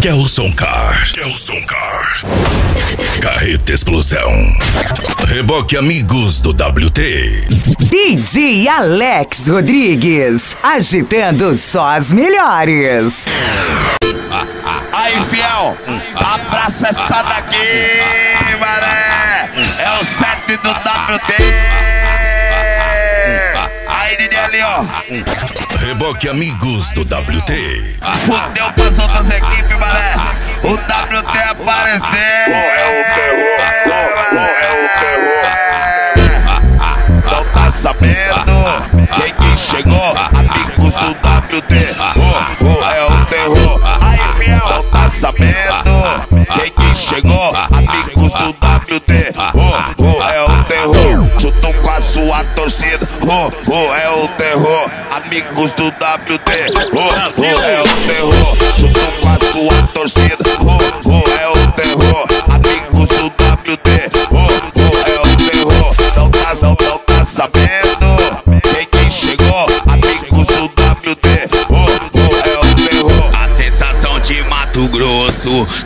Kelson Car. Kelson Car. Carreta Explosão. Reboque Amigos do WT. DJ Alex Rodrigues. Agitando só as melhores. Aí, fiel, abraça essa daqui, mané. É o set do WT. Aí, Didi ali, ó. Reboque Amigos do WT. Fudeu pras outras equipes, mané. O WT apareceu. É o terror, é o terror. Não tá sabendo quem que chegou? Amigos do WT. Oh, é o terror. Não tá sabendo quem que chegou? Amigos do WT. Oh, oh, é o terror. Junto com a sua torcida. Oh, oh, é o terror. Amigos do WT. Oh, oh, é o terror.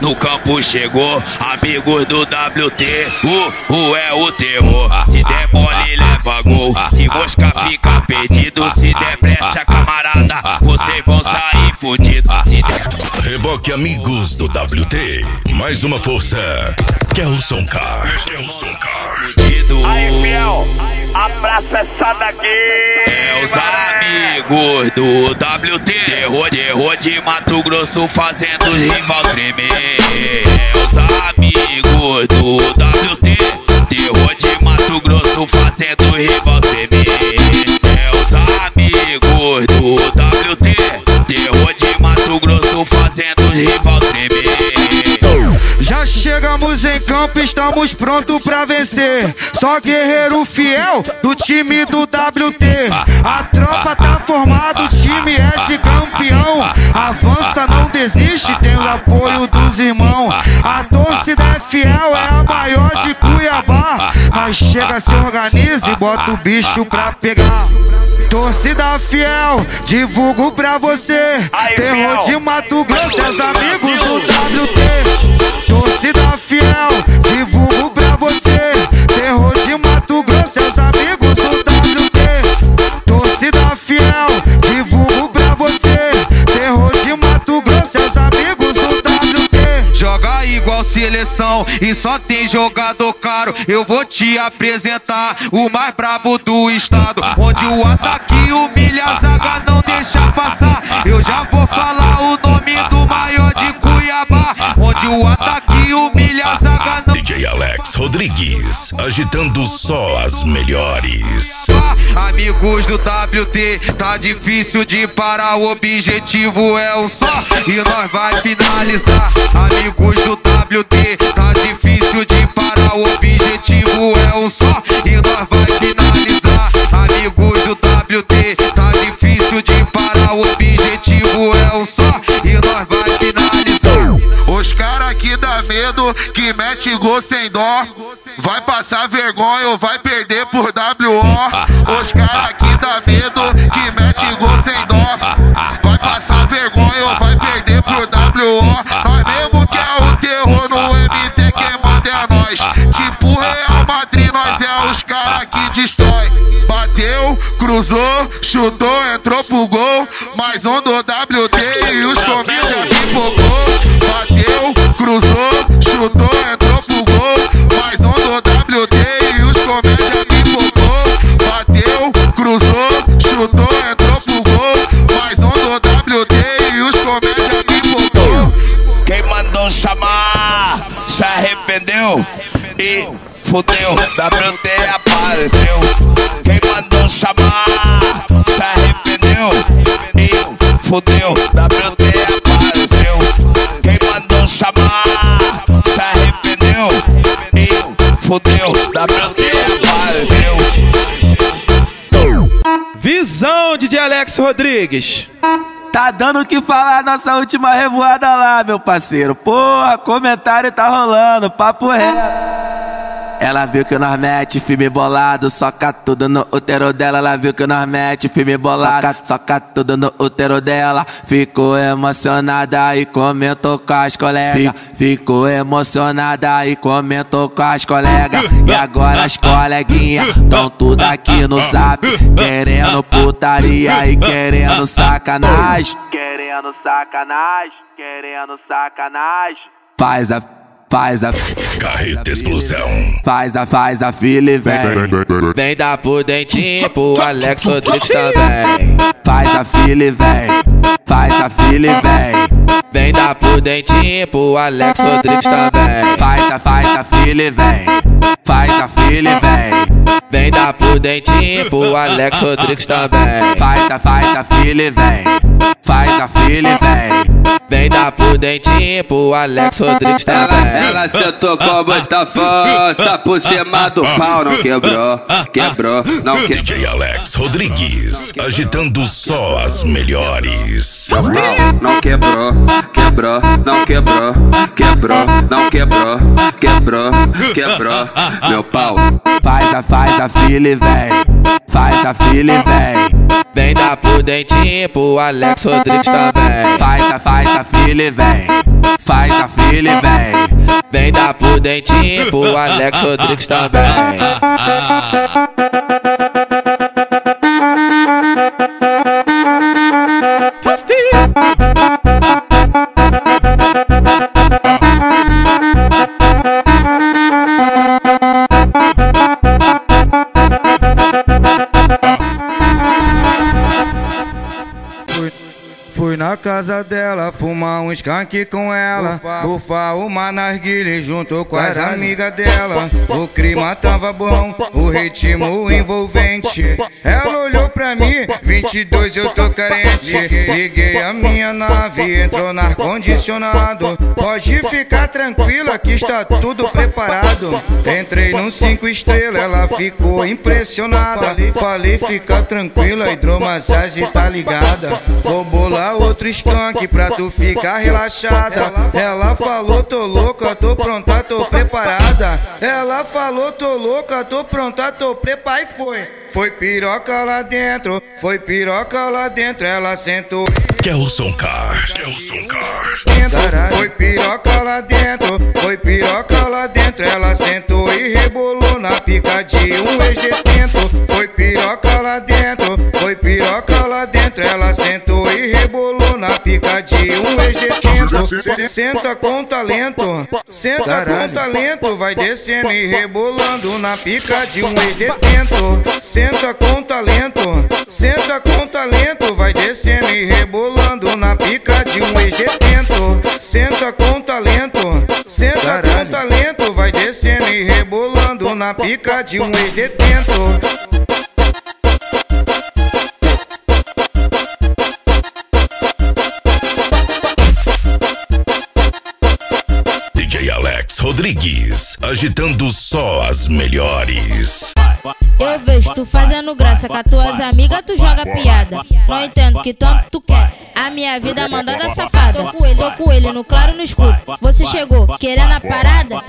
No campo chegou, amigos do WT, o uh, é o terror. Se der mole, leva gol. Se mosca fica perdido, se der brecha, camarada, vocês vão sair fudidos. Se der Reboque Amigos do WT. Mais uma força. Kelson Car. Kelson Car. fudido, Aí, fiel, abraça essa daqui. é os amigos do WT. Terror, terror de Mato Grosso fazendo os rival tremer. É os amigos do WT. Terror de Mato Grosso fazendo os rival tremer. Fazendo os rival tremer. Já chegamos em campo, estamos prontos pra vencer. Só guerreiro fiel do time do WT. A tropa tá formada, o time é de campeão. Avança, não desiste, tem o apoio dos irmãos. A torcida é fiel, é a maior de. Mas chega, se organiza e bota o bicho pra pegar. Torcida fiel, divulgo pra você. Terror de Mato Grosso, seus amigos do WT. Torcida fiel, divulgo seleção e só tem jogador caro. Eu vou te apresentar o mais brabo do estado. Onde o ataque humilha a zaga, não deixa passar. Eu já vou falar o nome do maior de Cuiabá. Onde o ataque DJ Alex Rodrigues. Agitando só as melhores. Amigos do WT, tá difícil de parar. O objetivo é um só e nós vai finalizar. Amigos do WT, tá difícil de parar. O objetivo é um só e nós vai finalizar. Amigos do WT, tá difícil de parar. O objetivo é um só Os cara que dá medo, que mete gol sem dó. Vai passar vergonha ou vai perder por WO. Os cara que dá medo, que mete gol sem dó. Vai passar vergonha ou vai perder por WO. Nós mesmo que é o terror no MT, quem manda é nós. Tipo Real Madrid, nós é os cara que destrói. Bateu, cruzou, chutou, entrou pro gol. Mais um do WT e os comédia pipocou. Chutou, entrou pro gol. Mais um do WT e os comédia pipocou. Bateu, cruzou, chutou, entrou pro gol. Mais um do WT e os comédia pipocou. Quem mandou chamar se arrependeu e fudeu. WT apareceu. Quem mandou chamar se arrependeu e fudeu. WT fudeu. WT apareceu. Visão de Alex Rodrigues. Tá dando o que falar nossa última revoada lá, meu parceiro. Porra, comentário tá rolando, papo reto. Ela viu que nós mete filme bolado, soca tudo no útero dela. Ela viu que nós mete filme bolado, soca, soca tudo no útero dela. Ficou emocionada e comentou com as colegas. Ficou emocionada e comentou com as colegas. E agora as coleguinhas tão tudo aqui no zap, querendo putaria e querendo sacanagem. Querendo sacanagem, querendo sacanagem. Faz a Faz a Carreta explosão. Faz a, faz a fila e vem. Vem dar por dentinho pro Alex Rodrigues também. Faz a fila e vem. Faz a fila e vem. Vem dar por dentinho pro Alex Rodrigues também. Faz a, faz a fila e vem. Faz a fila e vem. Vem dar por dentinho pro Alex Rodrigues também. Faz a, faz a fila e vem. Faz a fila e vem. Vem dar por dentinho pro Alex Rodrigues também. Ela sentou com muita força por cima do pau, não quebrou, quebrou, não quebrou. DJ Alex Rodrigues, agitando só as melhores. Pau não quebrou, quebrou, não quebrou, quebrou, não quebrou, quebrou, quebrou. Meu pau Faz a, faz a fila e vem. Faz a fila e vem. Vem dar por dentinho pro Alex Rodrigues também. Faz a, faz a fila e vem. Faz a fila e vem. Vem dar por dentinho pro Alex Rodrigues também. Casa dela, fumar um skunk com ela Bufar uma narguile junto com as amigas dela. O clima tava bom, o ritmo envolvente. Ela olhou pra mim, 22 eu tô carente. Liguei a minha nave, entrou no ar-condicionado. Pode ficar tranquila que está tudo preparado. Entrei num cinco estrelas, ela ficou impressionada. Falei, fica tranquila, hidromassagem tá ligada. Vou bolar outro skunk pra tu ficar relaxada. Ela falou, tô louca, tô pronta, tô preparada. Ela falou, tô louca, tô pronta, tô preparada e foi. Foi piroca lá dentro, foi piroca lá dentro, ela sentou. Kelson Car. Kelson Car. Foi piroca lá dentro, foi piroca lá dentro, ela sentou e rebolou na pica de um ex-detento. Foi piroca lá dentro, foi piroca lá dentro, ela sentou e rebolou na pica de um ex-detento. Senta com talento, senta com talento, vai descendo e rebolando na pica de um ex-detento. Senta com talento, senta com talento, vai descendo e rebolando na pica de um ex-detento. Senta com talento, senta com talento, vai descendo e rebolando na pica de um ex-detento. DJ Alex Rodrigues, agitando só as melhores. Eu vejo tu fazendo graça com as tuas amigas, tu joga piada. Não entendo que tanto tu quer. A minha vida mandada safada. Tô com ele, tô com ele no claro no escuro. Você chegou querendo a parada?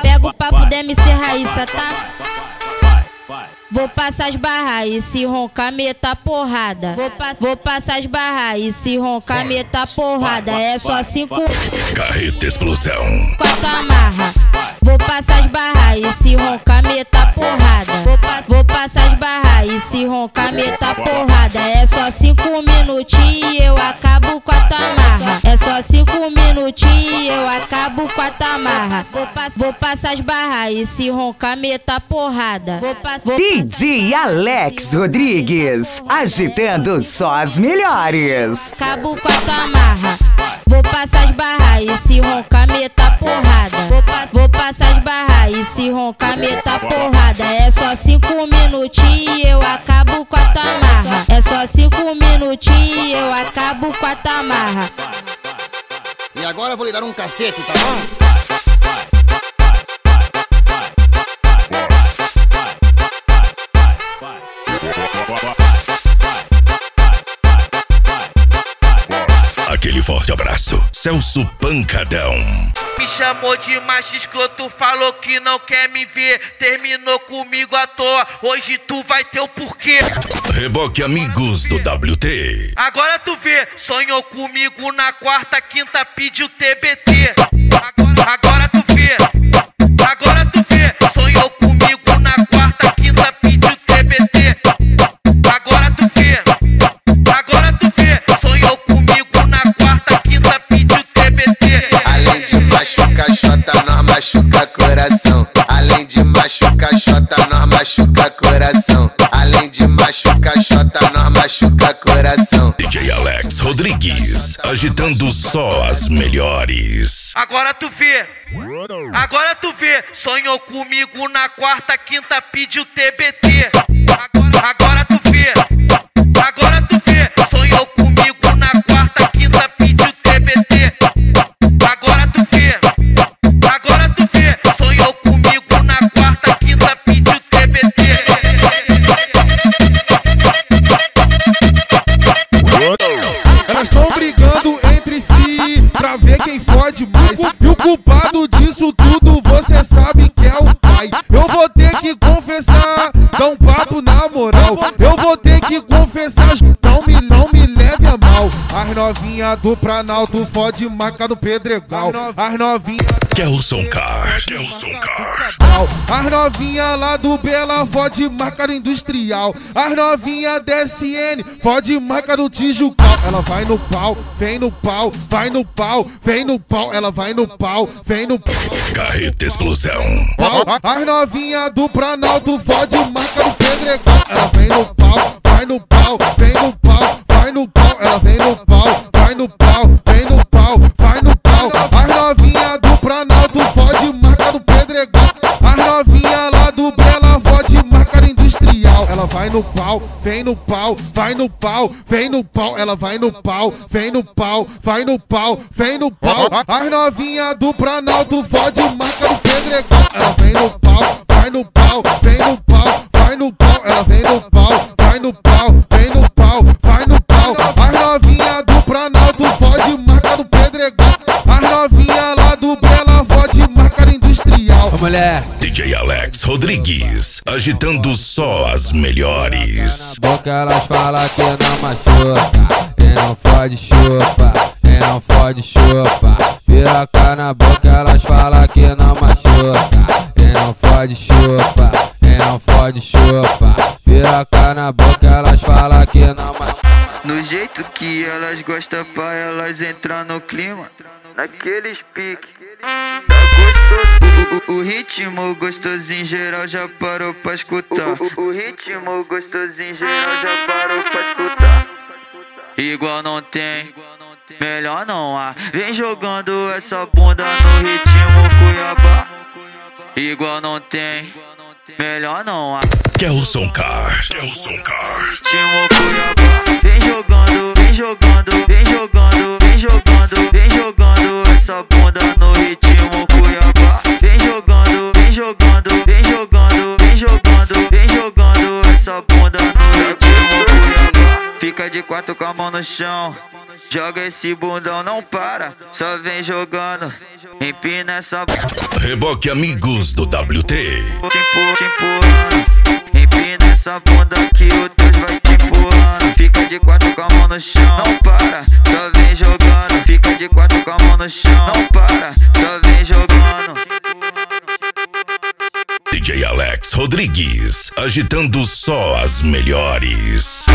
Pega, o papo da MC Raíssa, tá? Vou passar as barras e se roncar meta porrada. Vou, pa vou passar as barras e se roncar meta porrada. É só cinco Carreta explosão. quatro amarra. Vou passar as barras e se roncar meta porrada. Vou, pa vou passar as barras e se roncar meta porrada. É só cinco minutinhos e eu acabo com a tua amarra. É só cinco minutinhos e eu acabo com a tua amarra. Vou, pass vou passar as barras e se roncar meta porrada. Vou, pass vou DJ Alex Rodrigues, agitando só as melhores. Cabo com a tua amarra. Vou passar as barras e se roncar meta porrada. Vou, pa vou passar as barras e se roncar meta porrada. É só cinco minutinhos e eu acabo com a tua amarra. É só cinco minutinhos e eu acabo com a tua amarra. E agora eu vou lhe dar um cacete, tá bom? Aquele forte abraço. Celso Pancadão. Me chamou de macho escroto, falou que não quer me ver. Terminou comigo à toa, hoje tu vai ter o porquê. Reboque Amigos do WT. Agora tu vê, sonhou comigo na quarta, quinta, pediu TBT. Agora, agora tu vê, coração. Além de machucar xota, nós machuca coração. Além de machucar xota, nós machuca coração. DJ Alex Rodrigues, agitando só as melhores. Agora tu vê, agora tu vê, sonhou comigo na quarta, quinta, pediu TBT. Agora, agora tu vê, agora quem fode mais. E o culpado disso tudo você sabe que é o pai. Eu vou ter que confessar, dá um papo na moral. Eu vou ter As novinhas do Planalto fode marca do Pedregal. As novinhas. Kelson Car. Kelson Car. As novinha lá do Bela fode marca do Industrial. As novinha DSN fode marca do Tijucal. Ela vai no pau, vem no pau, vai no pau, vem no pau. Ela vai no pau, vem no pau. Carreta Explosão. As novinha do Planalto fode marca do Pedregal. Ela vem no pau, vai no pau, vem no pau, vai no pau. Ela vem no pau, vai no pau, vem no pau, vai no pau. As novinha do Planalto fode marca do Pedregal. As novinha lá do Bela fode marca Industrial. Ela vai no pau, vem no pau, vai no pau, vem no pau. Ela vai no pau, vem no pau, vai no pau, vem no pau. As novinha do Planalto fode marca do Pedregal. Ela vem no pau, vai no pau, vem no pau, vai no pau. Ela vem no pau, Mulher. DJ Alex Rodrigues, agitando só as melhores. boca elas falam que não machuca Quem não fode chupa, quem não fode chupa Piroca na boca elas falam que não machuca Quem não fode chupa, quem não fode chupa Piroca na boca elas falam que não machuca No jeito que elas gostam pra elas entrar no clima Naqueles piques o, o, o ritmo gostosinho geral já parou pra escutar. O, o ritmo gostosinho geral já parou pra escutar. Igual não tem, melhor não há. Vem jogando essa bunda no ritmo Cuiabá. Igual não tem, melhor não há. Kelson Car. Kelson Car. Ritmo Cuiabá. Vem jogando, vem jogando, vem jogando, vem jogando, vem jogando Fica de quatro com a mão no chão Joga esse bundão, não para Só vem jogando Empina essa Reboque Amigos do WT. te empurra, te empurrando. Empina essa bunda que o Deus vai te empurrando. Fica de quatro com a mão no chão, não para, só vem jogando. Fica de quatro com a mão no chão, não para, só vem jogando. DJ Alex Rodrigues, agitando só as melhores.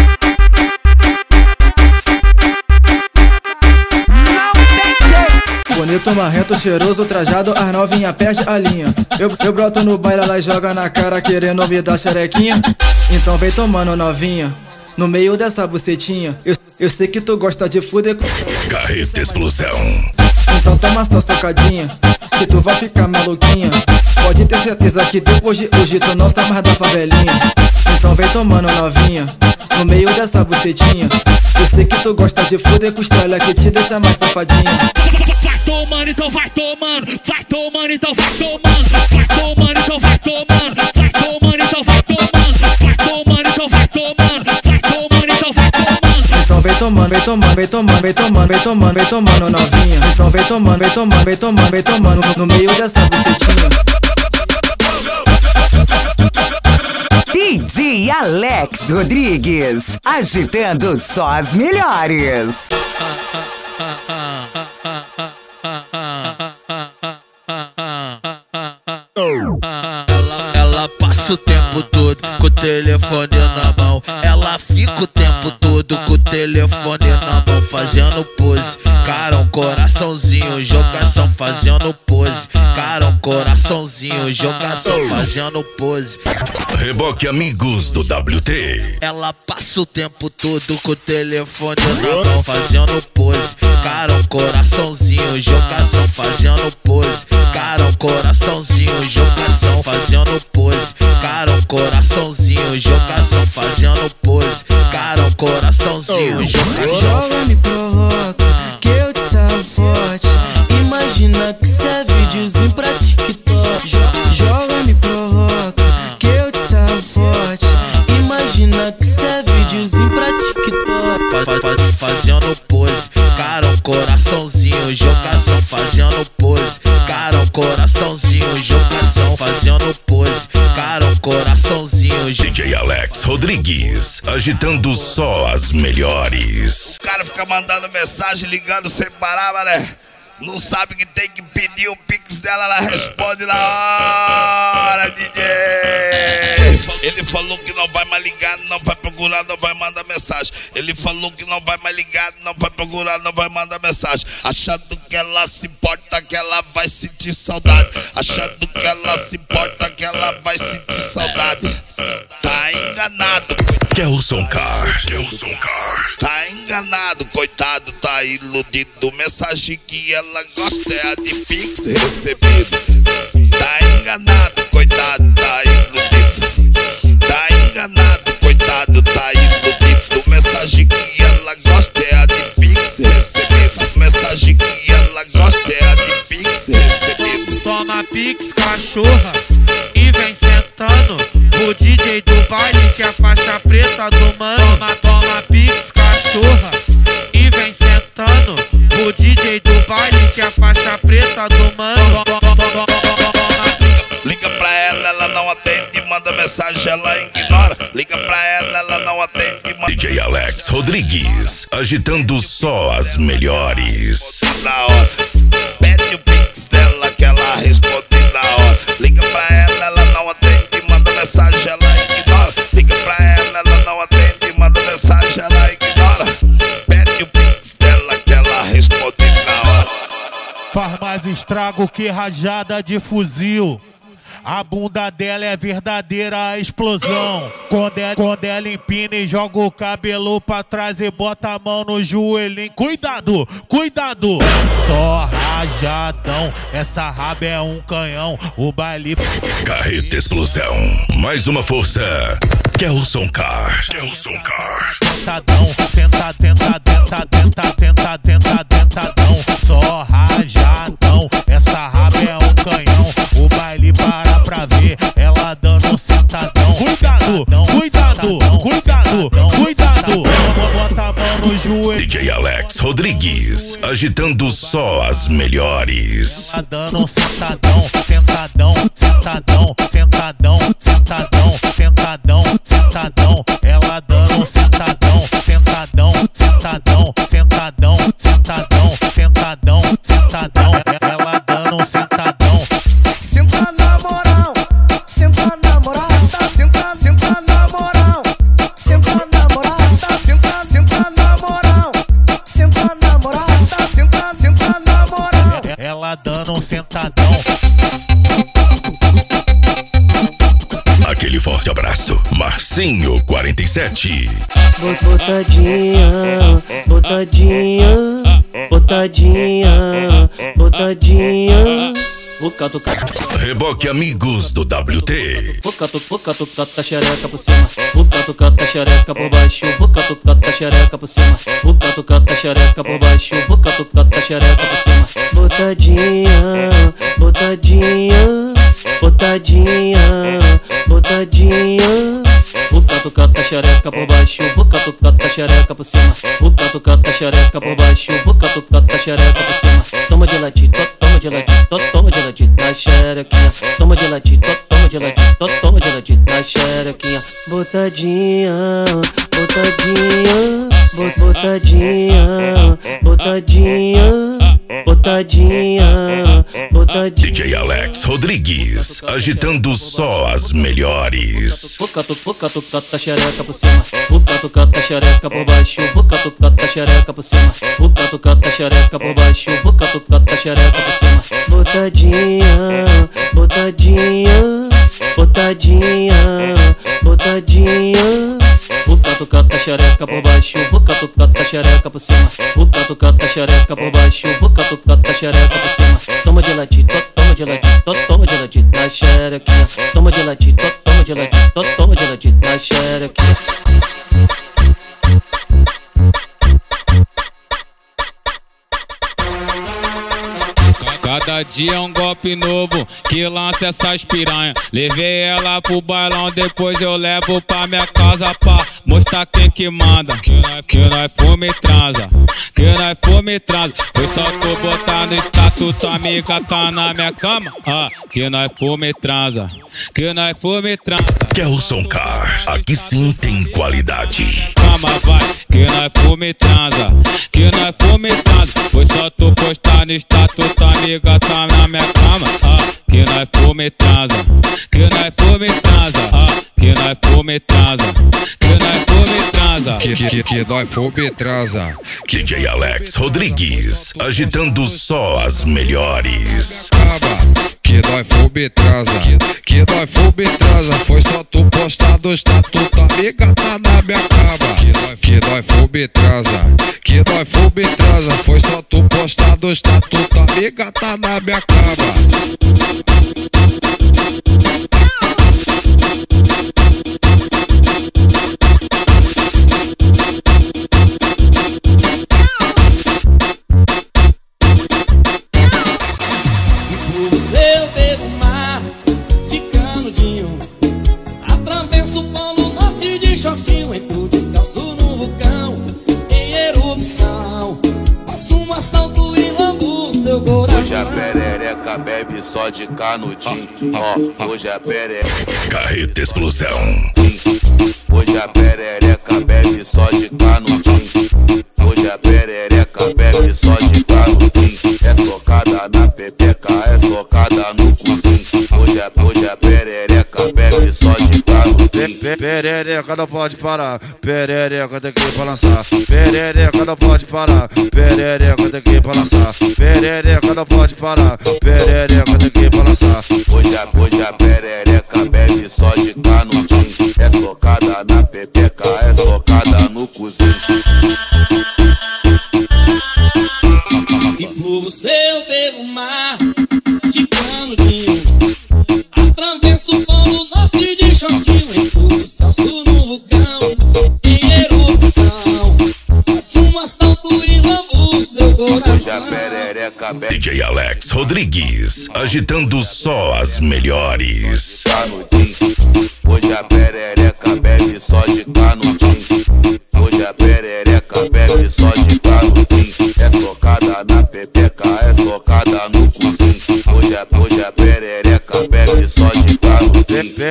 Bonito, marrento, cheiroso, trajado, as novinha perde a linha. Eu, eu broto no baile, ela joga na cara querendo me dar xerequinha. Então vem tomando novinha, no meio dessa bucetinha. Eu, eu sei que tu gosta de fuder. Carreta Explosão. Então toma só socadinha, que tu vai ficar maluquinha. Pode ter certeza que depois de hoje tu não sai mais da favelinha. Então vem tomando novinha, no meio dessa bucetinha. Eu sei que tu gosta de fuder costela que te deixa mais safadinha. Vai tomando, então vai tomando, vai tomando, então vai tomando, vai tomando, então vai tomando, Vem tomando, vem tomando, vem tomando, vem tomando, vem tomando, vem tomando novinha. Então vem tomando, vem tomando, vem tomando, vem tomando no meio dessa bucetinha. DJ Alex Rodrigues, agitando só as melhores. Ela, ela passa o tempo todo com o telefone na mão. Ela fica o tempo todo com o telefone na mão, fazendo pose. Cara, um coraçãozinho, jogação fazendo pose. Cara, um coraçãozinho, jogação fazendo pose. Reboque Amigos do WT. Ela passa o tempo todo com o telefone na mão, fazendo pose. Cara, um coraçãozinho, jogação fazendo pose. Cara, um coraçãozinho, jogação fazendo pose. Cara, um coraçãozinho, jogação fazendo pose. Jogação. Joga, me provoca, que eu te salvo forte. Imagina que cê é videozinho pra TikTok. Jo- Joga, me provoca, que eu te salvo forte. Imagina que cê é videozinho pra TikTok. Fa- fa- fa- fazendo pose. Cara, um coraçãozinho, jogação fazendo pose. Cara, um coraçãozinho, jogação DJ Alex Rodrigues, agitando só as melhores. O cara fica mandando mensagem, ligando sem parar, mané. Não sabe que tem que pedir o pix dela, ela responde na hora, DJ. Ele falou que não vai mais ligar, não vai procurar, não vai mandar mensagem. Ele falou que não vai mais ligar, não vai procurar, não vai mandar mensagem. Achando que ela se importa, que ela vai sentir saudade. Achando que ela se importa, que ela vai sentir saudade. Tá enganado. Kelson Car. Kelson Car. Tá enganado, coitado, tá iludido. Mensagem que ela gosta é de Pix recebido. Tá enganado, coitado, tá iludido. Tá enganado, coitado, tá iludido. Mensagem que ela gosta é a de Pix recebido. Mensagem que ela gosta é a de Pix recebido. Toma pix, cachorra, e vem sentando. O DJ do baile que é a faixa preta do mano. Toma, toma pix, cachorra, que é a faixa preta do mano. Liga pra ela, ela não atende, manda mensagem, ela ignora. Liga pra ela, ela não atende, manda DJ Alex Rodrigues, agitando só as melhores. Pede o pix dela que ela responde Faz estrago que rajada de fuzil. A bunda dela é verdadeira explosão. Quando ela, quando ela empina e joga o cabelo pra trás e bota a mão no joelhinho. Cuidado, cuidado. Só rajadão. Essa raba é um canhão. O baile. Carreta Explosão. Mais uma força. Kelson Car. Kelson Car. Sentadão, senta, senta, tenta, tenta, tenta, tenta, tentadão. Sentadão. Cuidado, cuidado, cuidado, cuidado. Bota a mão no joelho. DJ Alex Rodrigues, agitando só as melhores. Tá dando um sentadão, sentadão, sentadão, sentadão, sentadão, sentadão, sentadão. Ela dando um sentadão, sentadão, sentadão, sentadão, sentadão, sentadão, sentadão. Sentadão. Aquele forte abraço. Marcinho 47. Botadinha, botadinha, botadinha, botadinha. Boca do Reboque Amigos do WT. Boca tu, boca tu, cata xereca por cima. Boca tu, cata xereca por baixo. Boca tu, cata xereca por cima. Boca tu, cata xereca por baixo. Boca tu, cata xereca por cima. Botadinha, botadinha, botadinha, botadinha. Boca tu cata xereca por baixo, boca tu cata xereca por cima. Boca tu cata xereca por baixo, boca tu cata xereca por cima. Toma de latito, toma de latito, toma de latito na xerequinha. Toma de latito, toma de latito, toma de latito na xerequinha. Botadinha, botadinha, bot- botadinha, botadinha. Botadinha, botadinha. DJ Alex Rodrigues, agitando só as melhores. Boca tu, boca tu cata xereca por cima. Boca tu cata xereca por baixo. Boca tu cata xereca por cima. Boca tu cata xereca por baixo. Boca tu cata xereca por cima. Botadinha, botadinha, botadinha, botadinha. Boca tu cata xereca por baixo. Boca tu cata xereca por cima. Boca tu cata xereca por baixo. Boca tu cata xereca por cima. Toma de latito, toma de latito, toma de latito na xerequinha. Toma de latito, toma de latito, toma de latito na xerequinha. Cada dia é um golpe novo que lança essas piranha. Levei ela pro bailão, depois eu levo pra minha casa pra mostrar quem que manda. Que nós, que nós fume e transa, que nós fume e transa. Foi só tu botar no status, tua amiga tá na minha cama. Ah, que nós fume e transa, que nós fume e transa. Kelson Car, aqui sim tem qualidade. Cama vai, que nós fume e transa, que nós fume e transa. Foi só tu postar no status, tua tá na minha cama. Ah, que nós fume e transa, que nós fume e transa. Ah, que nós fume e transa, que nós fume e transa. Que, que, que nós e transa. DJ Alex Rodrigues, agitando só as melhores. Que nós e transa. Que, que nós transa. Foi só tu postar no status, tua amiga tá na minha cama. Que nós, que e transa. Que nós e transa. Foi só tu postar no status, tua amiga tá na minha cama. Coração Hoje a perereca bebe só de canudinho. Ó, hoje a perereca. Carreta Explosão. Hoje a perereca bebe só de canudinho. Hoje a perereca bebe só de canudinho. É socada na pepeca, é socada no cozinho. Hoje a, hoje a perereca bebe só de Perereca não pode parar, perereca tem que ir pra lançar. Perereca não pode parar, perereca tem que ir pra lançar. Perereca não pode parar, perereca tem que ir pra lançar. Hoje a, hoje a perereca bebe só de canudinho. É socada na pepeca, é socada no cozinho. E por você bebe DJ Alex Rodrigues, agitando só as melhores. canudinho. Hoje a perereca bebe só de canudinho. Hoje a perereca bebe só de canudinho. É socada na pepeca, é socada no cozinho. Hoje a, hoje a perereca bebe só de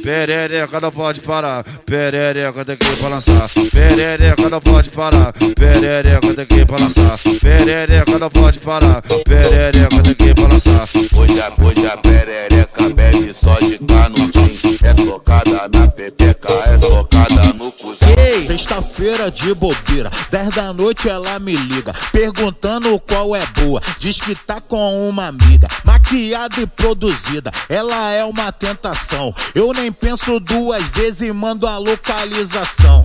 Perereca não pode parar, perereca tem que ir pra lançar. Perereca não pode parar, perereca tem que ir pra lançar. Perereca não pode parar, perereca tem que ir pra lançar. Hoje a, hoje a perereca bebe só de canudinho. É socada na pepeca, é socada no cozinho. Sexta-feira de bobeira, 10 da noite ela me liga, perguntando qual é boa. Diz que tá com uma amiga, maquiada e produzida. Ela é uma tentação. Eu nem penso duas vezes e mando a localização.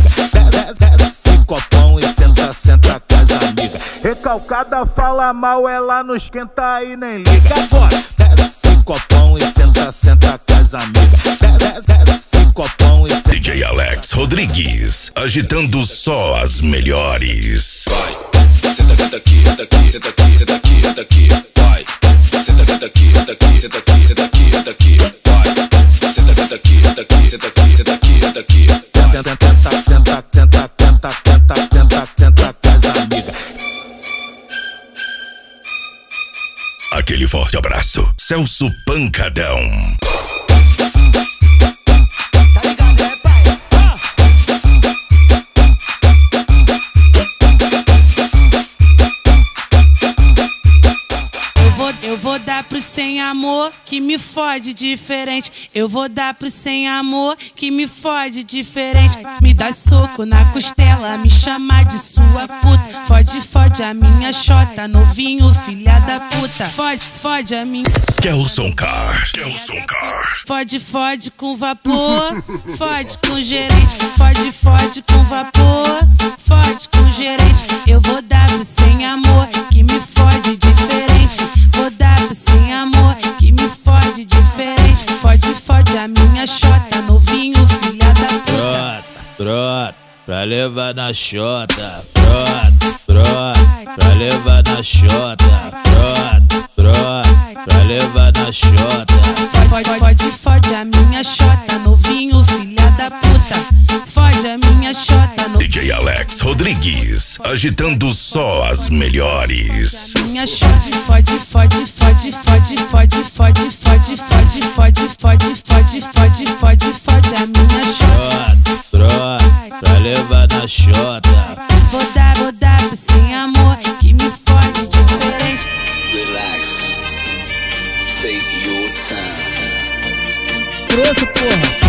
com as amigas. recalcada fala mal, ela não esquenta e nem liga. Agora, desce copão e senta, senta com as amigas. Desce, desce copão e senta. DJ Alex Rodrigues, agitando só as melhores. Senta, senta aqui, senta aqui, senta aqui, senta aqui, senta aqui, vai. Senta, senta aqui, senta aqui, senta aqui, senta aqui, senta aqui, Aquele forte abraço. Celso Pancadão. Sem amor que me fode diferente. Eu vou dar pro sem amor que me fode diferente. Me dá soco na costela, me chama de sua puta. Fode, fode a minha chota, novinho, filha da puta. Fode, fode a minha. Kelson Car. Kelson Car. Fode, fode com vapor. Fode com gerente. Fode, fode com vapor. Fode com gerente. Eu vou dar pro sem amor que me fode diferente. Brota, pra levar na chota. Brota, brota, pra levar na chota. Brota, brota, pra levar na chota. Fode, fode, fode a minha chota, novinho, filha da Fode a minha chota, no... DJ Alex Rodrigues, agitando só as melhores. minha chota. Fode, fode, fode, fode, fode, fode, fode, fode, fode, fode, fode, fode, fode, fode a minha chota. Brota, brota, pra levar na chota. Vou dar, vou dar pro sem amor que me fode diferente. Relax. Take your time. Grosso, porra.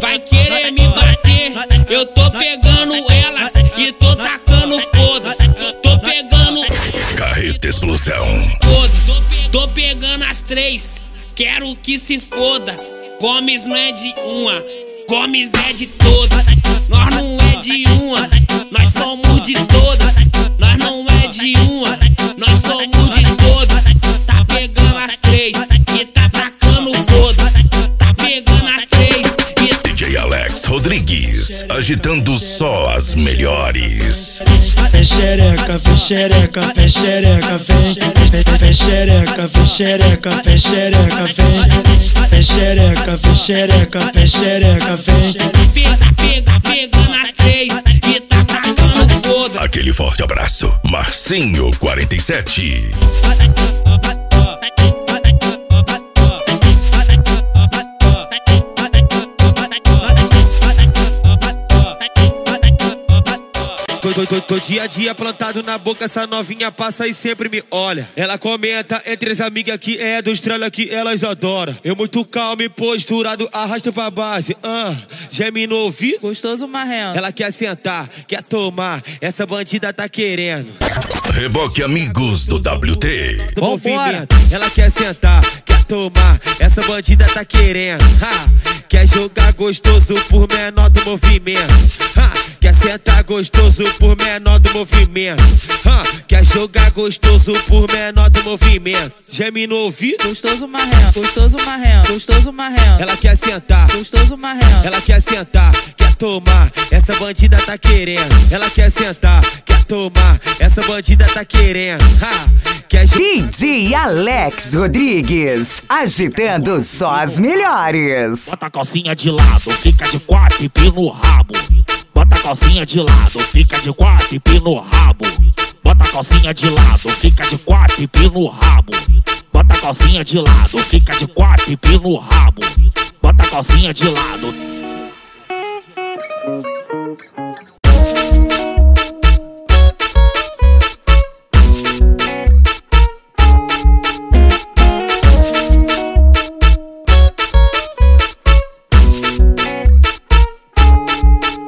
Vai querer me bater. Eu tô pegando elas e tô tacando foda Tô pegando Carreta Explosão. todas. Tô pegando as três, quero que se foda. Gomes não é de uma, Gomes é de todas. Nós não é de uma, nós Agitando só as melhores. Vem xereca, vem xereca, vem xereca, vem Vem xereca, vem xereca, vem xereca, vem Vem xereca, vem xereca, vem xereca, vem pega, pega, pegando as três e tá tacando todas. Aquele forte abraço. Marcinho 47. Tô, tô, tô, dia a dia plantado na boca, essa novinha passa e sempre me olha. Ela comenta entre as amigas que é do estrela que elas adoram. Eu muito calmo e posturado, arrasto pra base. Ah, geme no ouvido. Gostoso marrento. Ela quer sentar, quer tomar, essa bandida tá querendo. Reboque Amigos do WT. Do movimento. Ela quer sentar, quer tomar, essa bandida tá querendo. Ha, quer jogar gostoso por menor do movimento. Ha, quer sentar gostoso por menor do movimento. Ha, quer jogar gostoso por menor do movimento. Geme no ouvido. Gostoso marrento. Gostoso marrento. Gostoso marrento. Ela quer sentar. Gostoso marrento. Ela quer sentar, quer tomar, essa bandida tá querendo. Ela quer sentar, quer tomar, essa bandida tá querendo. Ha, quer DJ Alex Rodrigues, agitando só as melhores. Bota a calcinha de lado, fica de quatro e pino no rabo. Bota a calcinha de lado, fica de quatro e pino no rabo. Bota a calcinha de lado, fica de quatro e pino no rabo. Bota a calcinha de lado, fica de quatro e pino no rabo. Bota a calcinha de lado.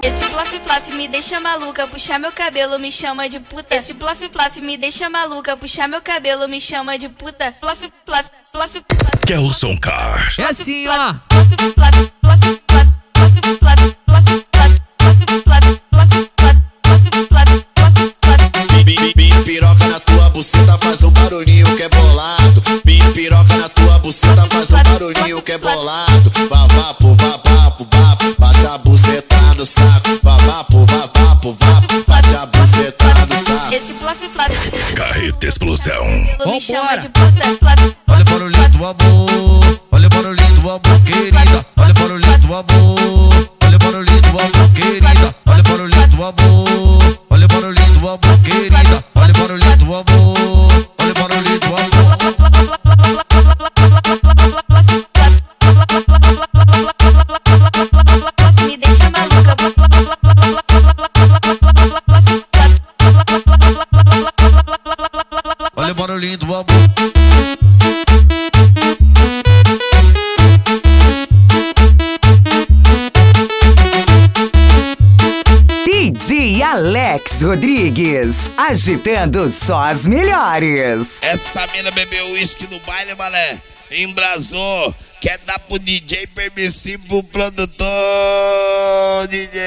Esse plaf plaf me deixa maluca, puxar meu cabelo me chama de puta. Esse plaf plaf me deixa maluca, puxar meu cabelo me chama de puta. Plaf plaf plof. o Kelson Car. É assim, ó. Plof plof plof. Esse plof plof Carreta Explosão. cabelo, me chama de puta. Plof Olha o barulhinho do amor, olha o barulhinho do amor, Agitando só as melhores. Essa mina bebeu uísque no baile, mané. Embrasou. Quer dar pro DJ permissivo pro produtor, DJ.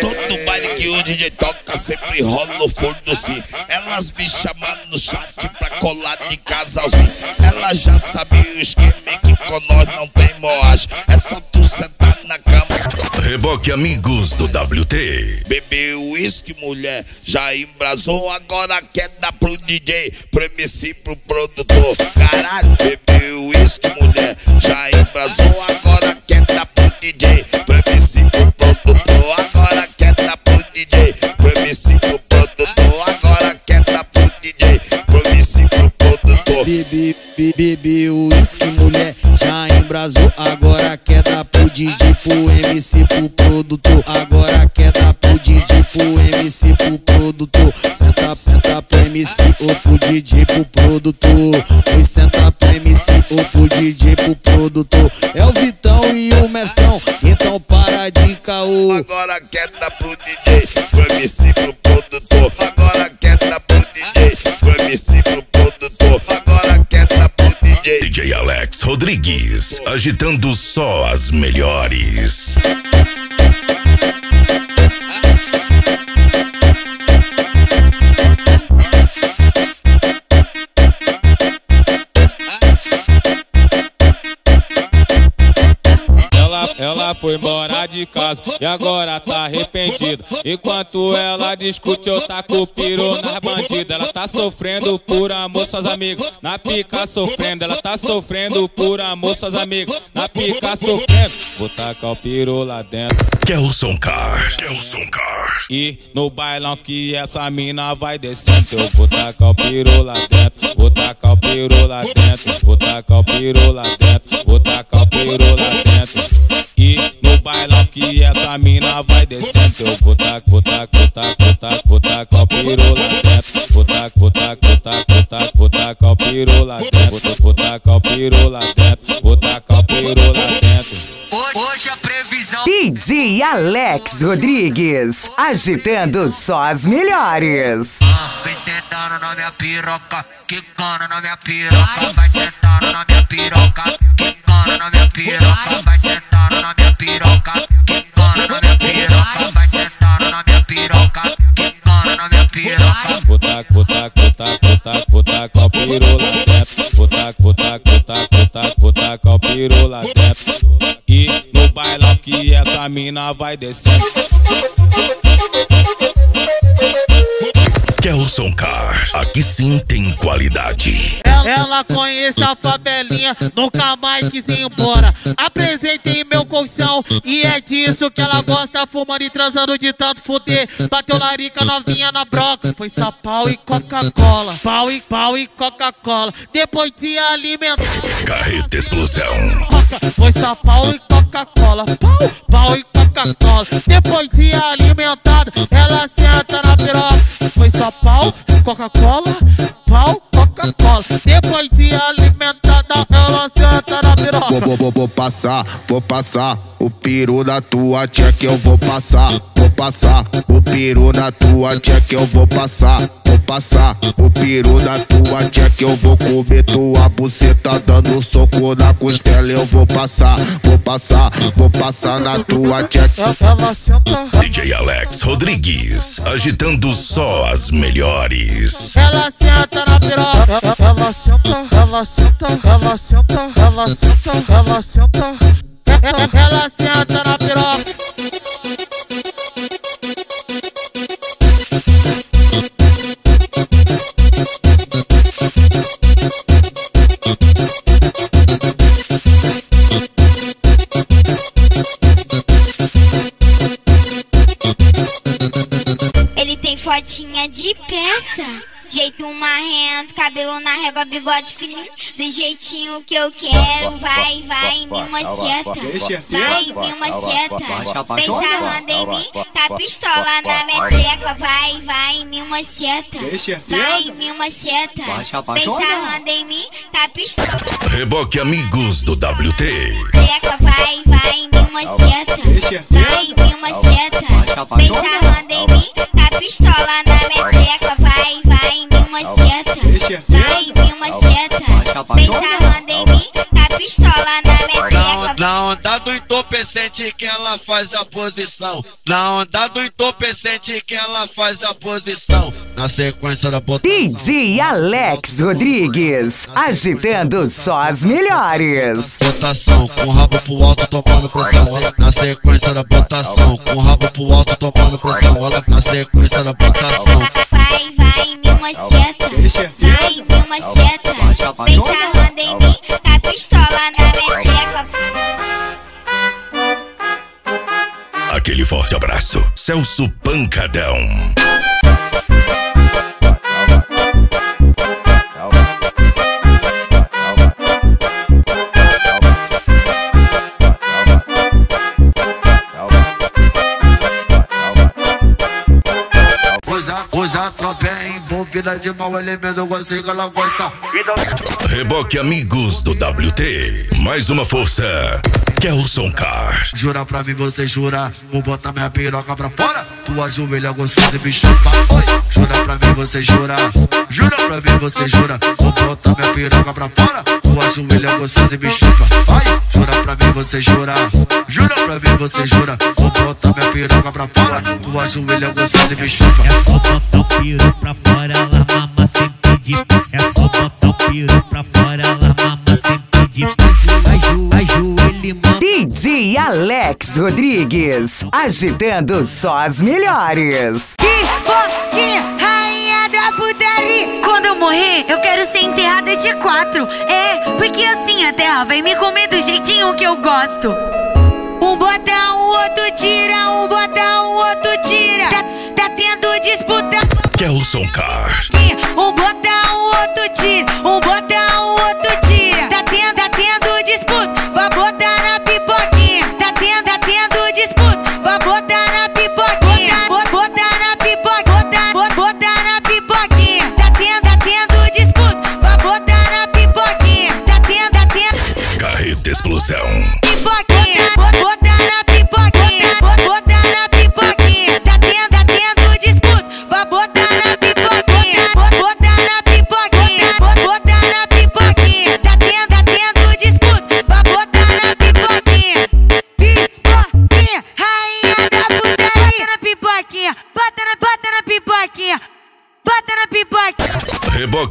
Todo baile que o DJ toca sempre rola no forno sim. Elas me chamando no chat pra colar de casalzinho. Ela já sabia o esquema que com nós não tem moagem. É só tu sentar na cama. Reboque Amigos do WT. Bebeu uísque, mulher, já embrasou, agora quer dar pro DJ, pro MC, pro produtor. Caralho, bebeu uísque, mulher, já embrasou, agora quer dar pro DJ, pro MC, pro produtor. Agora quer dar pro DJ, pro MC, pro produtor. Agora quer dar pro DJ, pro MC, pro produtor. Be- bebe uísque, mulher, já embrasou. Agora dar pro DJ, pro MC, pro produtor. Agora dar pro DJ, pro MC, pro produtor. Senta, senta pro MC ou pro DJ, pro produtor. E senta pro MC ou pro DJ, pro produtor. É o Vitão e o Mestrão, então para de caô. Agora dar pro DJ, pro MC, pro produtor. Agora dar pro DJ, pro MC, pro produtor. Agora dar pro DJ. DJ Alex Rodrigues, agitando só as melhores. Foi embora de casa e agora tá arrependida. Enquanto ela discute, eu taco o piru nas bandidas. Ela tá sofrendo por amor, suas amigas. Na pica sofrendo, ela tá sofrendo por amor, suas amigas. Na pica sofrendo, vou tacar o piru lá dentro. Kelson Car. Kelson Car. E no bailão que essa mina vai descendo, eu vou tacar o piru lá dentro. Vou tacar o piru lá dentro. Vou tacar o piru lá dentro. Vou tacar o piru lá dentro aqui no bailão que essa mina vai descendo. Eu botar, botar, botar, botac, botac, ó pirula dentro. botar, botar, botar, botac, botac, ó pirula dentro. Botac, ó pirula dentro. Botac, ó pirula dentro. Hoje a previsão. DJ Alex Rodrigues, agitando só as melhores. Vem sentando na minha piroca, quicando na minha piroca. Vai sentando na minha piroca, quicando na minha piroca. Vai sentando na minha piroca, quicando na minha piroca, vai sentando na minha piroca, quicando na minha piroca. Botar, botar, botar, botar, botar com a pirula dentro. Botar, botar, botar, botar, botar com a pirula dentro. E no bailão que essa mina vai descer. Kelson Car. Aqui sim tem qualidade. Ela conhece a favelinha, nunca mais quis ir embora. Apresentei meu colchão e é disso que ela gosta, fumando e transando de tanto fuder. Bateu larica novinha na broca, foi só pau e Coca-Cola. Pau e pau e Coca-Cola. Depois de alimentar, Carreta Explosão. foi só pau e Coca-Cola. Pau, pau e Coca-Cola. Depois de alimentada, ela senta na piroca. Só pau, Coca-Cola, pau, Coca-Cola. Depois de alimentada, ela senta na piroca. Vou, vou, vou, vou passar, vou passar o peru na tua tia que eu vou passar. Vou passar o peru na tua tia que eu vou passar. Vou passar o peru na tua tia que eu vou comer tua buceta dando soco na costela. Eu vou passar, vou passar, vou passar na tua tia. DJ Alex Rodrigues, agitando só as melhores. Ela senta na piroca, ela senta, ela senta, ela senta, ela senta, ela senta. Ela senta na piroca. De peça. Jeito marrento, cabelo na régua, bigode fininho. Do jeitinho que eu quero. Vai, vai, me maceta. Vai, me maceta. Vem sarrando em mim, tá pistola na meteca. Vai, vai, me maceta. Vai, me maceta. Vem sarrando em mim, tá pistola. Reboque Amigos do WT. Vai, vai, me maceta. Vai, me maceta. Vem sarrando em mim, tá pistola na meteca. Vai, vai, me maceta. Vai, me maceta. Vem sarrando em mim, tá pistola na meteca. Na onda do entorpecente que ela faz a posição. Na onda do entorpecente que ela faz a posição. Na sequência da botação. DJ Alex Rodrigues, agitando só as melhores. Botação, com rabo pro alto tomando pressão. Na sequência da botação, com rabo pro alto tomando pressão. Olha na sequência da botação. Vai, vai, me maceta. Vai, me maceta. Vem sarrando em mim, tá pistola na meteca. Aquele forte abraço. Celso Pancadão. Usa, usa tropa é envolvida de mau elemento, você que ela gosta. Reboque Amigos do WT. Mais uma força. Kelson Car. Jura pra mim, você jura. Vou botar minha piroca pra fora. Tua joelha gostosa e me chupa. Oi. Jura pra mim, você jura. Jura pra mim, você jura. Vou botar minha piroca pra fora. Tua joelha gostosa e me chupa. Vai. Jura pra mim, você jura. Jura pra mim, você jura. Vou botar minha piroca pra fora. Tua joelha gostosa e me chupa. É só botar o piro pra fora, ela mama sem pedir. É só botar o piro pra fora, ela mama sem pedir. Ajoelhe, mama. DJ Alex Rodrigues, agitando só as melhores. Pipoquinha, rainha da putaria. Quando eu morrer, eu quero ser enterrada de quatro. É, porque assim a terra vai me comer do jeitinho que eu gosto. Um bota, um outro tira, um bota, um outro tira. Tá, tá tendo disputa. Kelson Car. Um bota, um outro tira, um bota, um outro tira. Tá tendo, tendo disputa, pra botar na pipoquinha. Tá tendo, tá tendo disputa, pra botar na pipoquinha. Bota, botar na pipoquinha, botar, bota, botar na pipoquinha. Tá tendo, tá tendo disputa, pra botar na pipoquinha. Tá tendo, tá tendo Carreta Explosão. pipoquinha.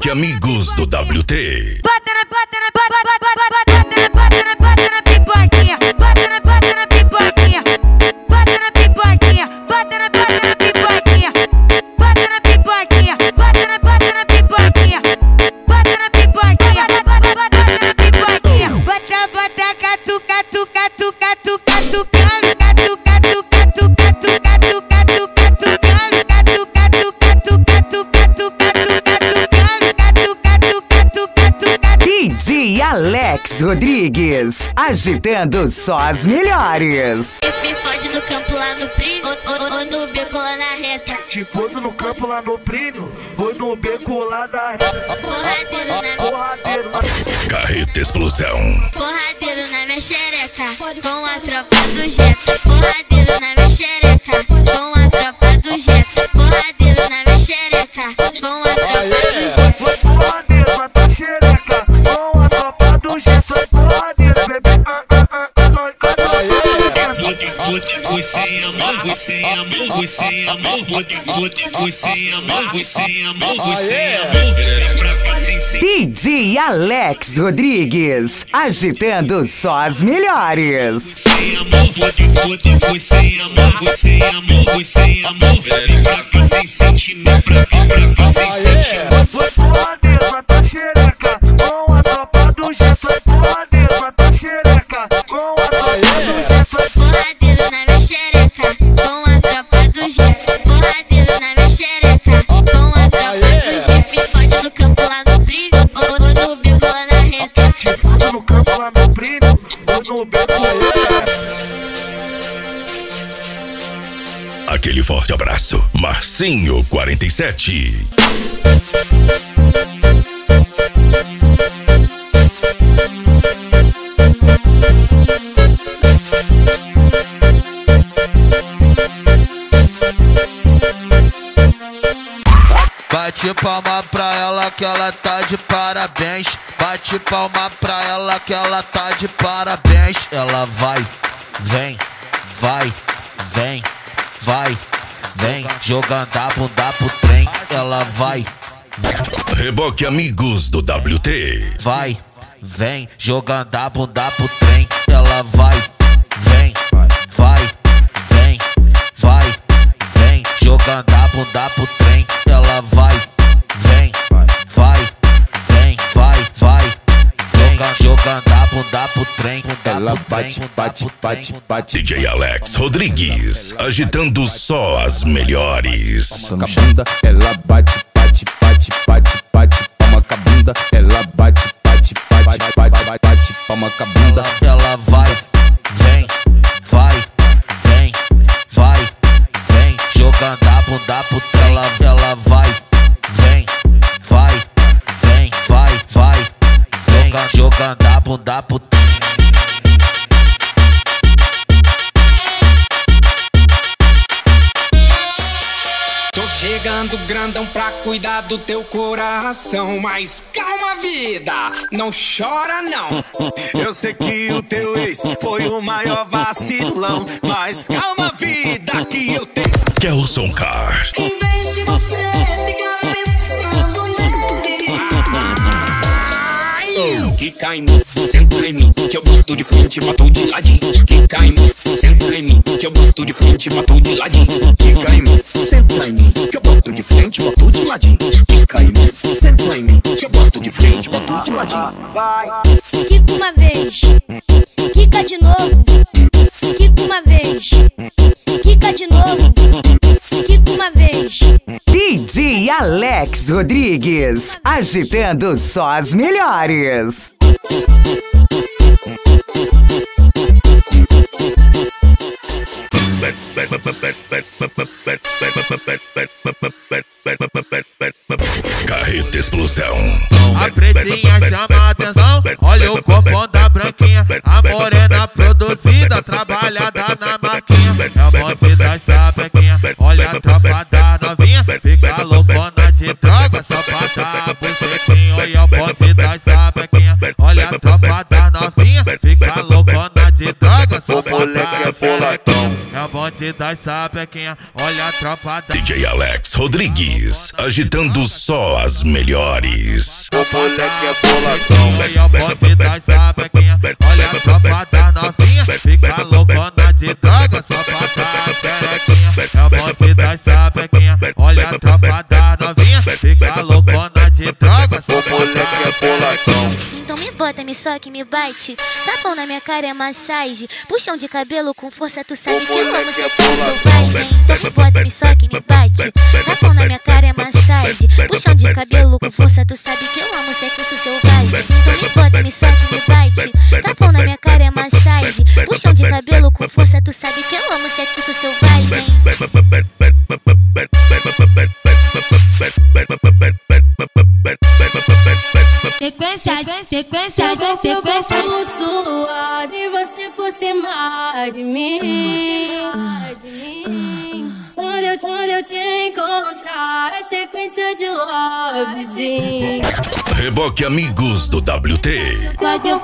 Amigos do WT. Alex Rodrigues, agitando só as melhores. Me fode no campo lá no primo, ou, ou, ou no beco lá na reta. Te fodo no campo lá no primo, ou no beco lá da reta. Porrada Carreta Explosão. Porradeiro na minha xereca, com a tropa do Jetta. Porradeiro na minha xereca, com a Você amor, você amor, você amor, você amor, você amor, você amor. Vem pra cá sem. DJ Alex Rodrigues, agitando só as melhores. Você amor, você você amor, você amor, você amor. Vem pra cá sem sentimento, pra cá, pra cá sem sentimento. Porradeiro na tua xereca, abraço. Marcinho 47. Bate palma pra ela que ela tá de parabéns. Bate palma pra ela que ela tá de parabéns. Ela vai, vem, vai, vem, vai, vem. Jogando a bunda pro trem. Ela vai, Reboque Amigos do WT. vai, vem. Jogando a bunda pro trem. Ela vai, vem, vai, vem, vai, vem. Jogando a bunda pro trem. Ela vai, vem, vai, Jogando a bunda pro trem. Ela bate, bate, bate, bate. DJ Alex Rodrigues, agitando só as melhores. Com a bunda, ela bate, bate, bate, bate, bate, palma com a bunda, ela bate, bate, bate, bate, bate, bate, palma com a bunda. Ela vai, vem, cuidar do teu coração. Mas calma, vida, não chora não. Eu sei que o teu ex foi o maior vacilão. Mas calma, vida, que eu tenho. Kelson Car. Em vez de você ficar pensando Quica em mim, senta em mim, que eu boto de frente, bato de ladinho. Quica em mim, senta em mim, que eu boto de frente, bato de ladinho. Quica em mim, senta em mim, que eu boto de frente, bato de ladinho. Quica em mim, senta em mim, que eu boto de frente, bato de ladinho. Quica uma vez, quica de novo. Quica uma vez, quica de novo. Quica uma vez. DJ Alex Rodrigues, agitando só as melhores. Carreta Explosão. A pretinha chama a atenção, olha o corpão da branquinha. A morena produzida, trabalhada na maquinha. É o bonde das sapequinha, olha a tropa da novinha. Fica loucona de droga, só pra dar bucetinho. Olha o bonde das sapequinha, olha a tropa da novinha. Fica loucona de droga, só pra dar bucetinho. É o bonde das sapequinha, olha a tropa da... DJ Alex Rodrigues, agitando só as melhores. O moleque é boladão. Olha o bonde das sapequinha, olha a tropa da novinha. Fica loucona de droga, só pra bota, me soque, me bate. Tapão na minha cara é massagem. Puxão de cabelo com força, tu sabe que eu amo tão selvagem. Então me bota, me soque, me bate. Tapão na minha cara é massagem. Puxão de cabelo com força, tu sabe que eu amo sexo selvagem. Então me bota, me soque, me bate. Tapão na minha cara é massagem. Puxão de cabelo com força, tu sabe que eu amo sexo selvagem. Sequência de sequência Eu suado e você por cima de mim. Quando eu, quando eu te encontrar É sequência de lovezinho. Reboque Amigos do WT. Mas eu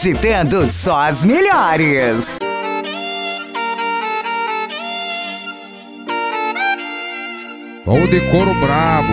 agitando só as melhores. Ou de couro brabo.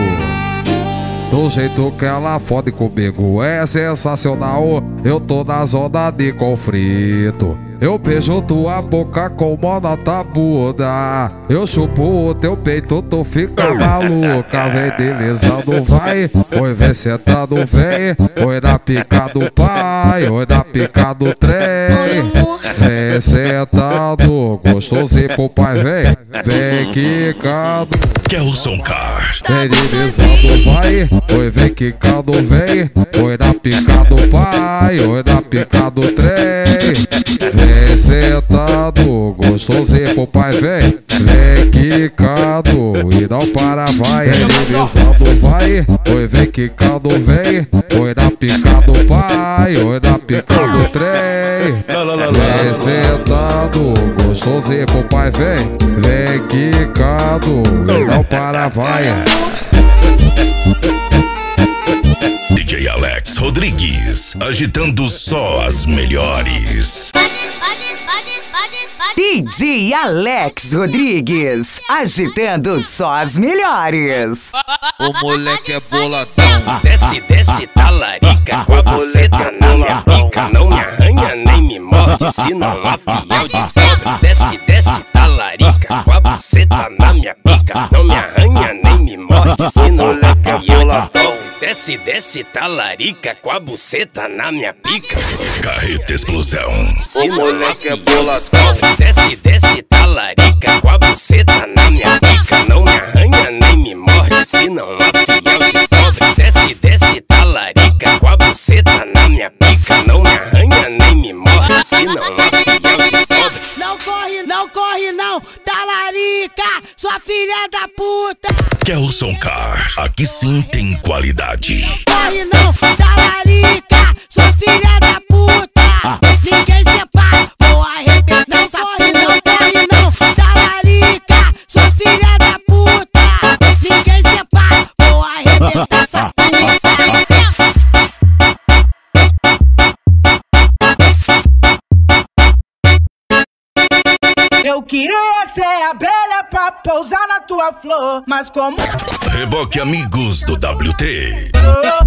Do jeito que ela fode comigo é sensacional. Eu tô na zona de conflito. Eu beijo tua boca com moda tabuda. Eu chupo o teu peito, tu fica maluca. Vem deslizando, vai. Oi, vem sentando, vem. Oi, na pica do pai. Oi, na pica do trem. Vem sentado, gostosinho pro pai, vem. Vem quicando. Kelson Car. Vem deslizando, vai. Oi, vem quicando, vem. Oi, na pica do pai. Oi, na pica do trem. Vem sentado, gostosinho pro pai, vem. Vem quicando e não para, vai. Deslizando, vai. Oi, vem quicando, vem. Oi, na pica do pai. Oi, na pica do trem. Vem sentado, gostosinho pro pai, vem. Vem quicando e não para, vai. DJ Alex Rodrigues, agitando só as melhores. DJ Alex Rodrigues, agitando só as melhores. O moleque é boladão. Desce, desce, talarica com a boleta na minha pica. Não me arranha nem me morde, se não a fiel descobre. Desce, desce, talarica com a buceta na minha pica. Não me arranha nem me morde, se não a fiel descobre. Desce, desce, talarica com a buceta na minha pica. Carreta Explosão. Se não a fiel descobre. Desce, desce, talarica com a buceta na minha pica. Não me arranha nem me morde, se não a fiel descobre. Desce, desce, talarica com a buceta na minha pica. Não me arranha nem me morde, se não a fiel descobre. Não corre, não corre não, talarica, sua filha da puta. Kelson Car. Aqui sim tem qualidade. Corre não, talarica, sua filha da puta. Ninguém separa, vou arrebentar essa corre não, corre não, talarica, sua filha da puta. Ninguém separa, vou arrebentar queria ser abelha pra pousar na tua flor, mas como Reboque Amigos do WT.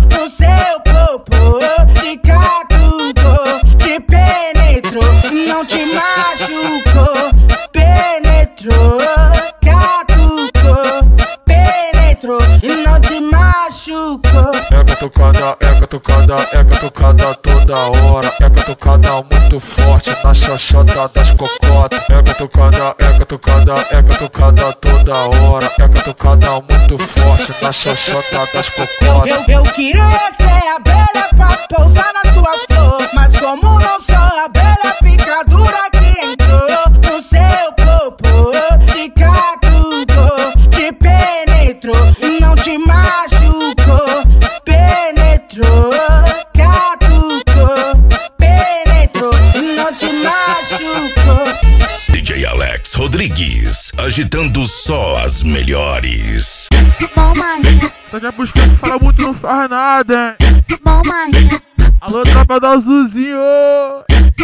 no seu corpo te catucou, te penetrou, não te machucou, penetrou, catucou, penetrou, não te machucou. É catucada, é catucada, é catucada toda hora. É catucada muito forte na xoxota das cocotas. É catucada, é catucada, é catucada toda hora. É catucada muito forte na xoxota das cocotas. Eu, eu queria ser abelha pra pousar na tua flor, mas como não sou abelha te machucou. DJ Alex Rodrigues. Agitando só as melhores. Mão Marinha, Só já buscou que fala muito, não faz nada, hein? mão Marinha, Alô, tropa do azulzinho!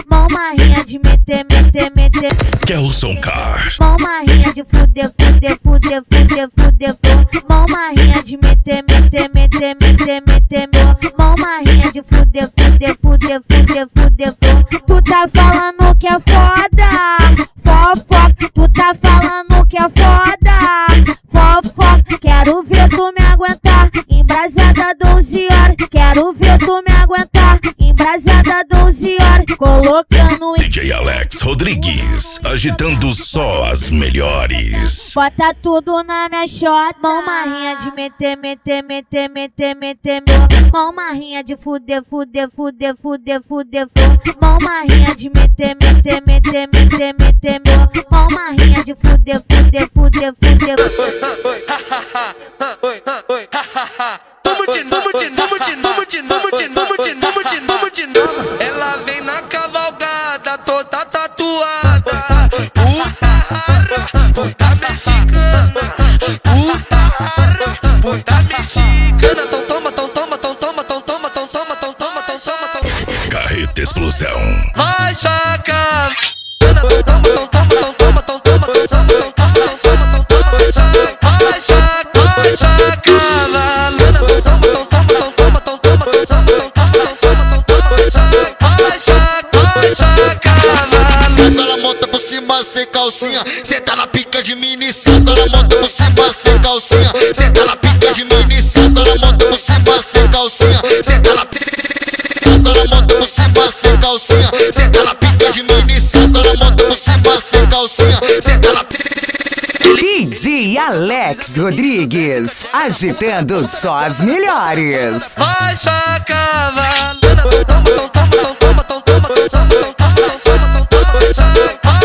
Mão Marinha de meter, meter, meter. Kelson Car. Mão Marinha de fuder, fuder, fuder, fuder, fuder, fuder. Mão Marinha de meter, meter, meter, meter, meter, meter. Mão Marinha de fuder, fuder, fuder, fuder, fuder, fuder. Tu tá falando que é foda, fofoca. Tu tá falando que é foda, fofoca. Quero ver tu me aguentar, embrasada 12 horas. Aguentar, embrasada 12 horas. Colocando em DJ Alex Rodrigues, agitando só as melhores. Bota tudo na minha shot. Mão marrinha de meter, meter, meter, meter, meter, meter. Mão marrinha de fuder, fuder, fuder, fuder, fuder, fuder. Mão marrinha de meter, meter, meter, meter, meter, meter. Mão marrinha de fuder, fuder, fuder, fuder. Vamos de novo, de novo, de toda tatuada. Puta rara, puta mexicana. Puta rara, puta mexicana. Então toma, então toma, então toma, então toma, então toma, então toma, então toma, então toma. Carreta Explosão. Vai sacar. Então toma, então toma, então toma, sem calcinha, senta na pica de mini santo. Ela monta por cima sem calcinha, senta na pica de mini santo. Ela monta por cima sem calcinha, senta na ela monta por cima sem calcinha, senta na pica de mini santo. Ela monta por cima sem calcinha, senta na DJ Alex Rodrigues, agitando só as melhores. Vai sacar, valendo. Então toma, então toma, então toma, então toma, então toma, então toma, então toma, então toma, então toma. Vai sacar,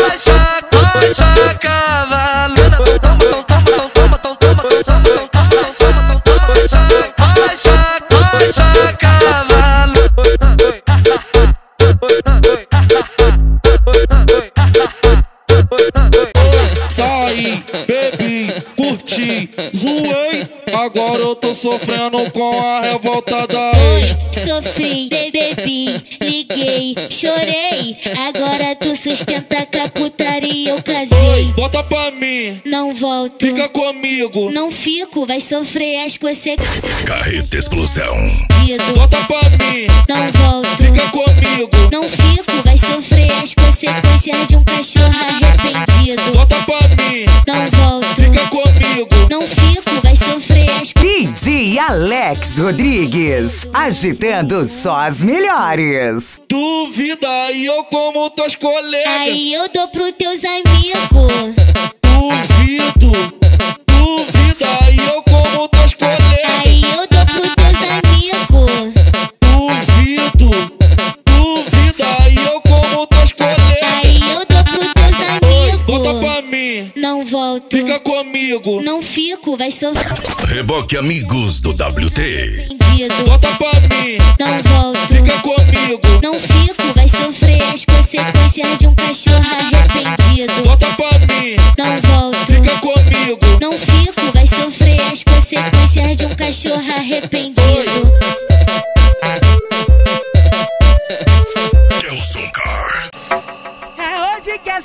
zoei. Agora eu tô sofrendo com a revolta da ex. Sofri, bebi, liguei, chorei. Agora tu sustenta com a putaria, eu casei. Bota pra mim, Não volto, fica comigo. não fico, vai sofrer as consequências. Carreta Explosão. Bota pra mim, Não volto, fica comigo. não fico, vai sofrer as consequências de um cachorro arrependido. Bota pra mim, Não volto, fica comigo. não fico, vai sofrer as DJ Alex Rodrigues, agitando só as melhores. Duvida aí eu como tuas colegas. Aí eu dou pros teus amigos. Duvido, duvida aí eu como Fica comigo. não fico, vai sofrer. Reboque Amigos do WT. Bota pra mim, Não volto, fica comigo. não fico, vai sofrer as consequências de um cachorro arrependido. Bota pra mim, Não volto, fica comigo. não fico, vai sofrer as consequências de um cachorro arrependido.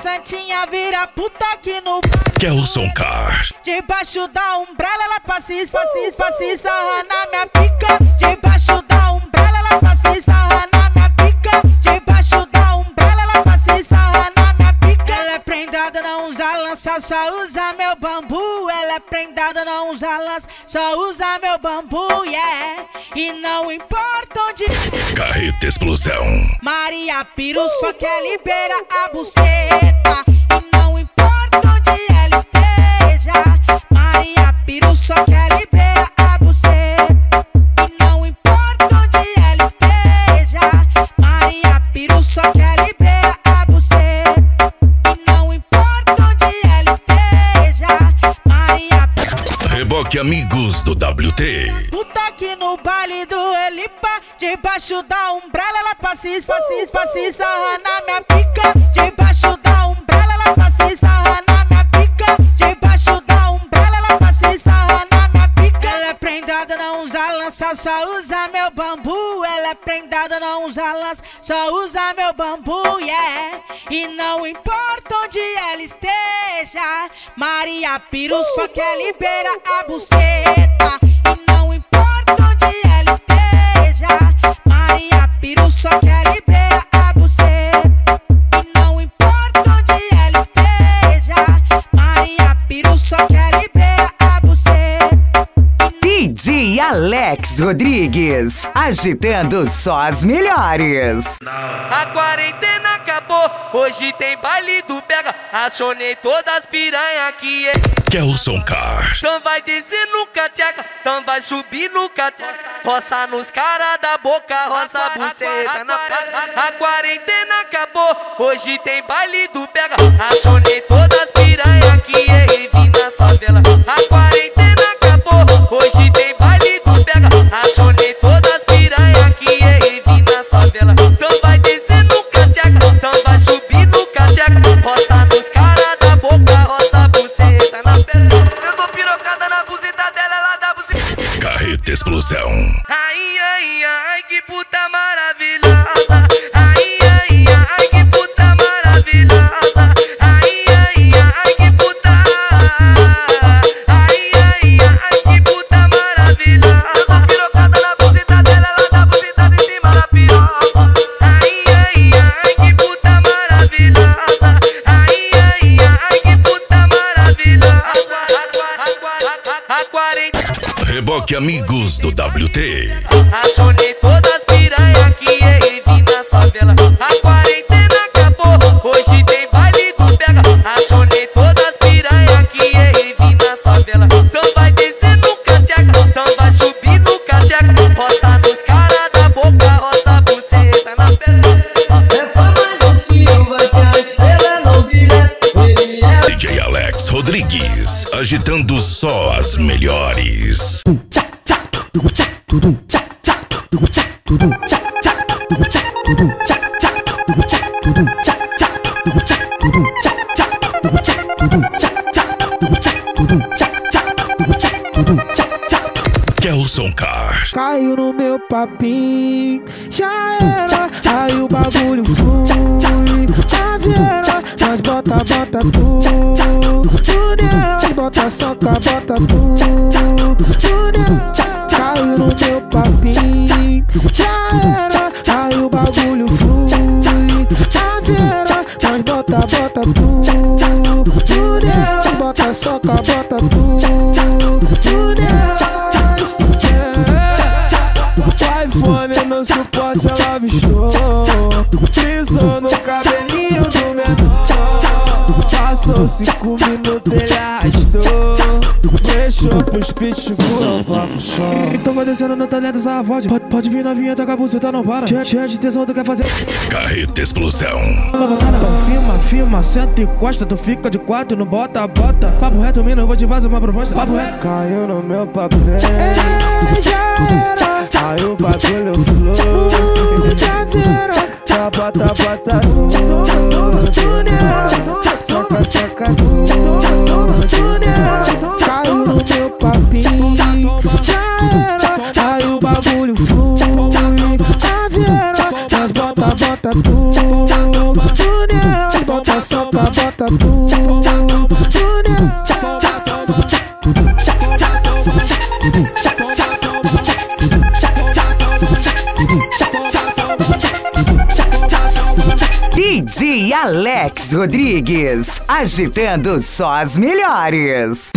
Santinha vira puta aqui no Kelson Car. Debaixo da umbrella ela passa e passa e passa e sarra na minha pica Debaixo da umbrella ela passa e sarra na minha pica Debaixo lança, só usa meu bambu Ela é prendada, não usa lança, só usa meu bambu, yeah. E não importa onde Carreta Explosão. Maria Piru só quer liberar a buceta. E não importa onde ela esteja Maria Piru só quer liberar Facebook Amigos do WT. Tu aqui no baile do Elipa, debaixo da umbrella ela passa e passa uh, na minha pica. Debaixo da umbrella ela passa e na minha pica. Debaixo da umbrella ela passa e na minha pica. Ela é prendada, não usa lança, só usa meu bambu. Prendada, não usa lança, só usa meu bambu, yeah. E não importa onde ela esteja, Maria Piru só quer liberar a buceta. E não importa onde ela esteja, Maria Piru só quer liberar Alex Rodrigues, agitando só as melhores. A quarentena acabou, hoje tem baile do pega. Acionei todas as piranha aqui. Kelson Car. Então vai descer no cateca, então vai subir no cateca. Roça nos cara da boca, roça a buceta na praia. A quarentena acabou, hoje tem baile do pega. Acionei todas as piranha aqui e vim na favela. Amigos do WT. Kelson Car. Caiu no meu papinho, já era. Aí o bagulho flui. Tá vendo? Nós bota, bota tudo. Tudo bota soca, bota tudo. Caiu no meu papinho, já era. Aí o bagulho flui. Tá vendo? Nós bota, bota tudo. Bota soca, bota tudo. O iPhone no suporte ela avistou Pisou no cabelinho do menor Passou cinco minutos Lá pro chão Então vai descendo no talento essa voz pode, pode vir novinha, toca a buceta, não para Cheia, cheia de tesão, tu quer fazer Carreta Explosão. Então filma, filma, senta e encosta Tu fica de quatro, não bota, bota Papo reto, mina, eu vou te fazer uma proposta Papo reto Caiu no meu papel Aí o bagulho flui Já vira Já bota, bota tudo Meu papinho Já era Aí o bagulho flui Já vira Nós bota, bota tudo Tudo Bota, soca, bota tudo DJ Alex Rodrigues, agitando só as melhores.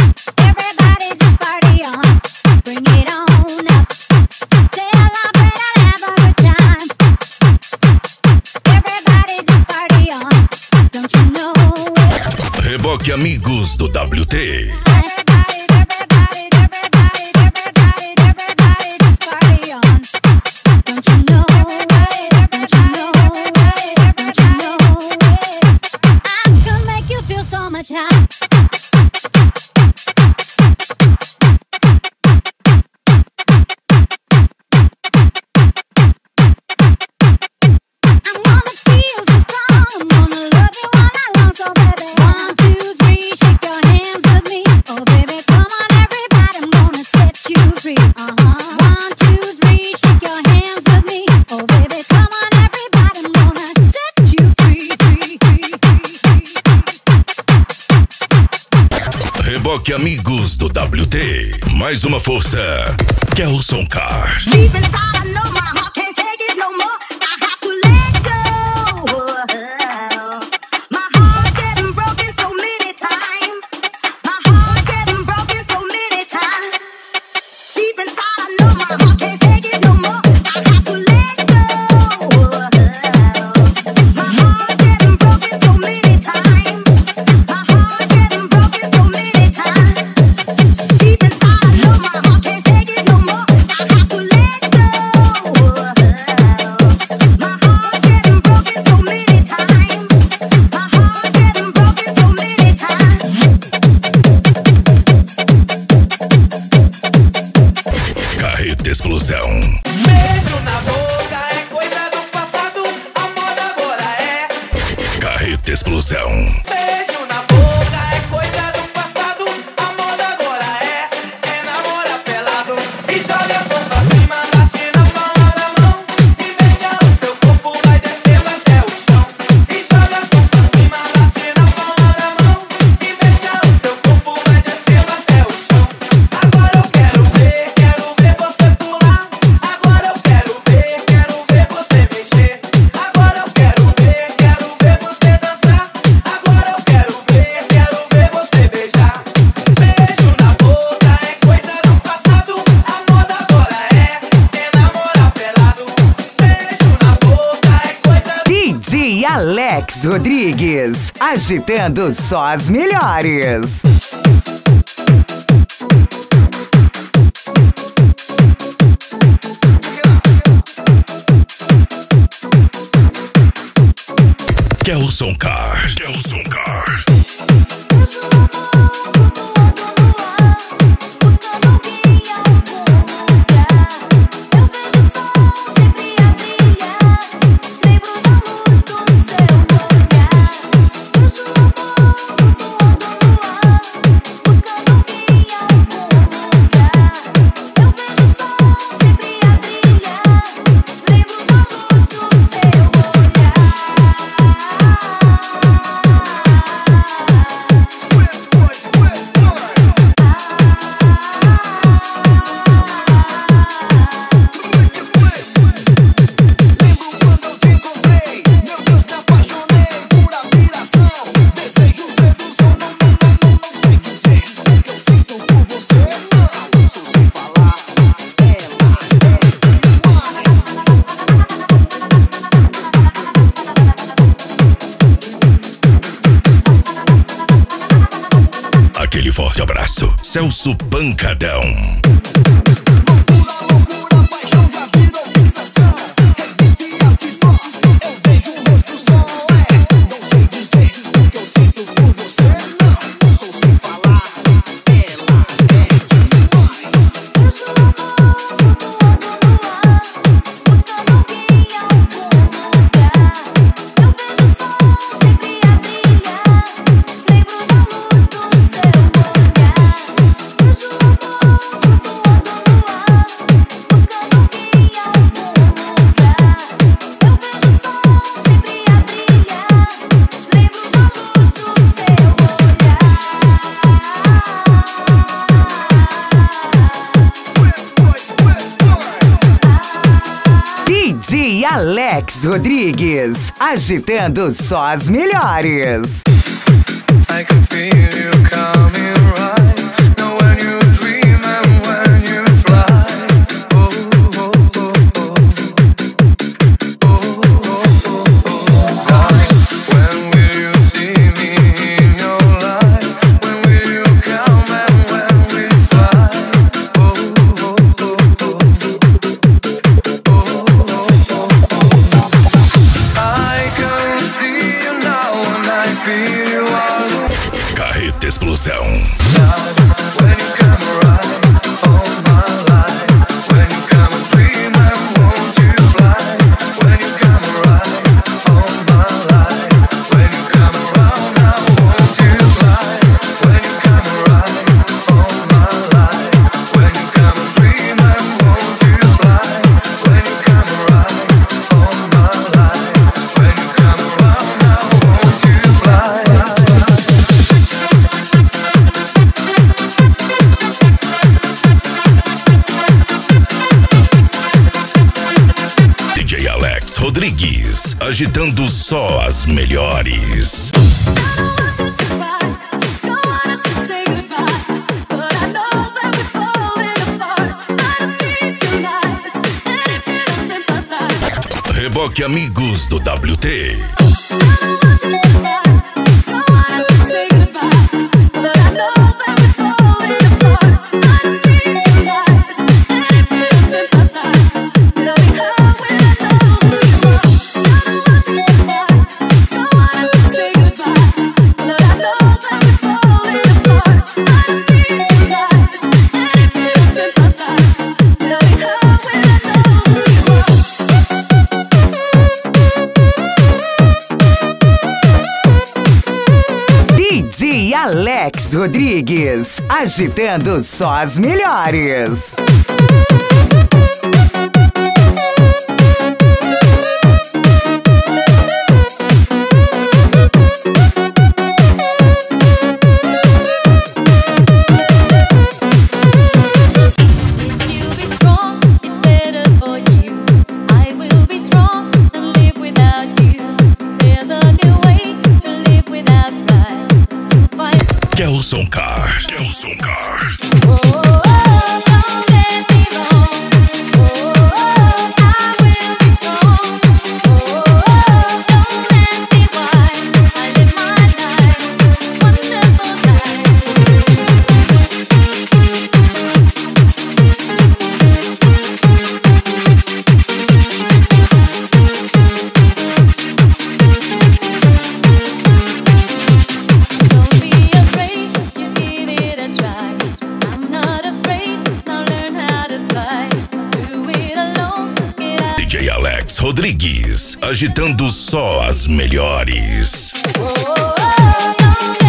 It? Reboque Amigos do WT. Fique amigos do WT. Mais uma força. Kelson Car. Difusão. melhores. Agitando só as melhores. Kelson K. nosso pancadão. Rodrigues, agitando só as melhores. I can feel you coming. agitando só as melhores. Reboque Amigos do WT. agitando só as melhores. Rodrigues, agitando só as melhores. Oh, oh, oh,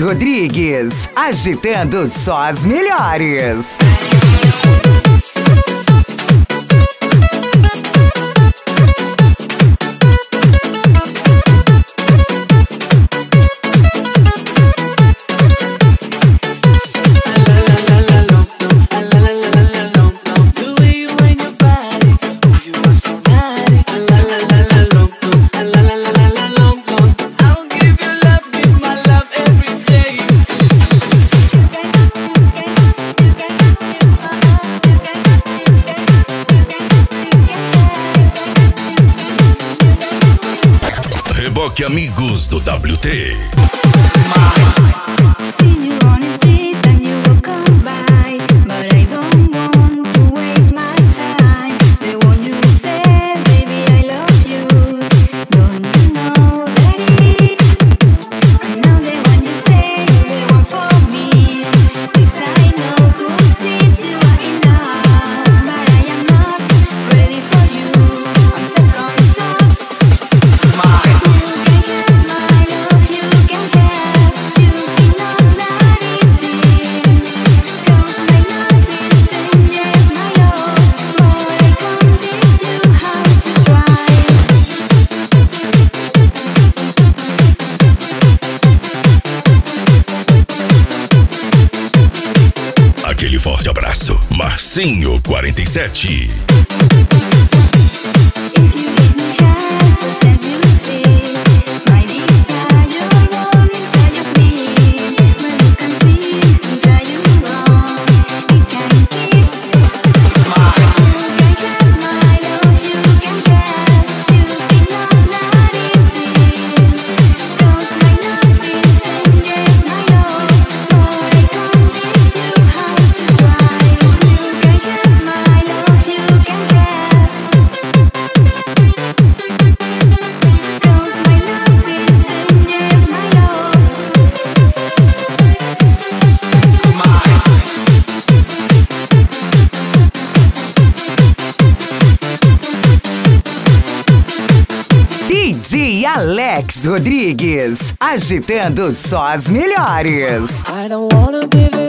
Rodrigues, agitando só as melhores. WT. sete. Alex Rodrigues, agitando só as melhores. I don't wanna give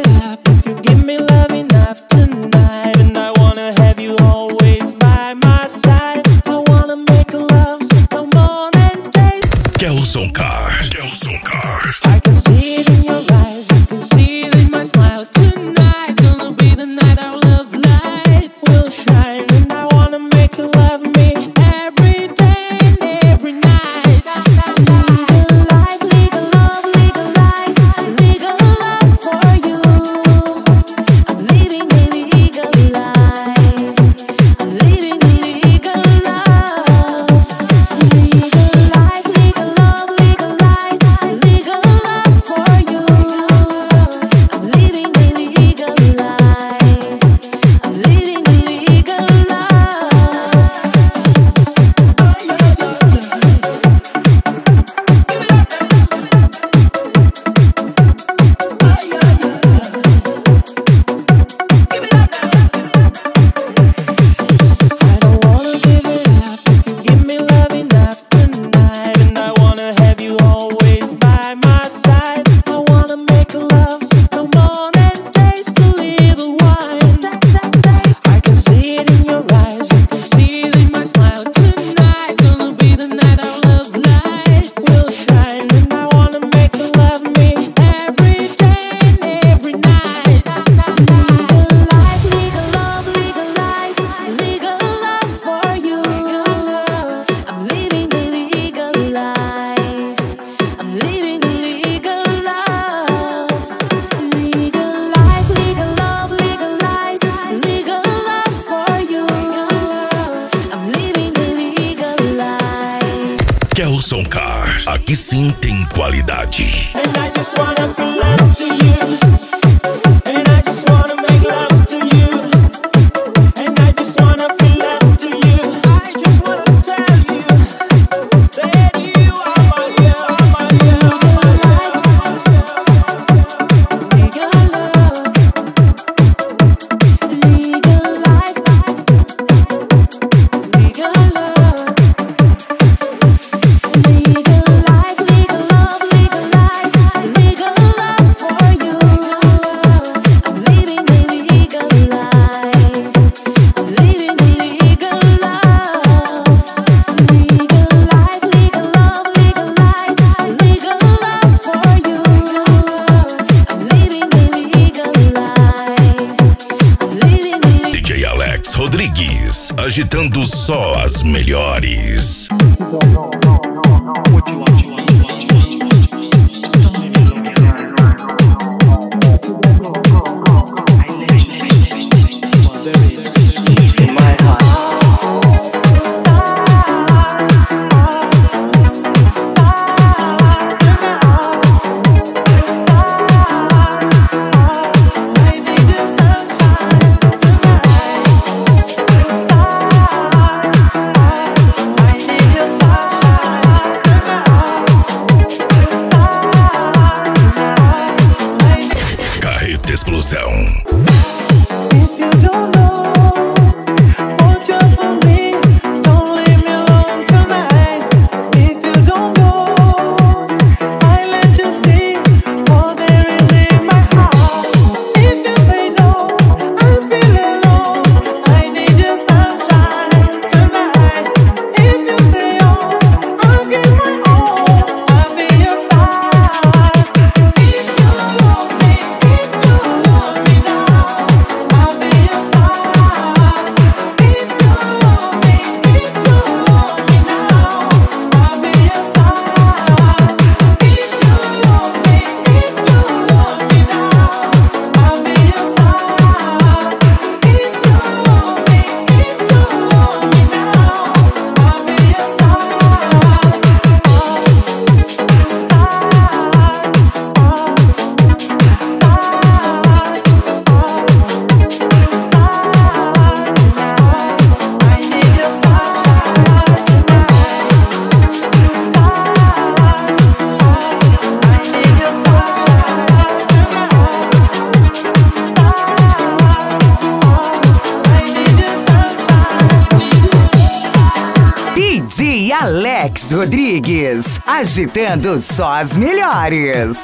agitando só as melhores.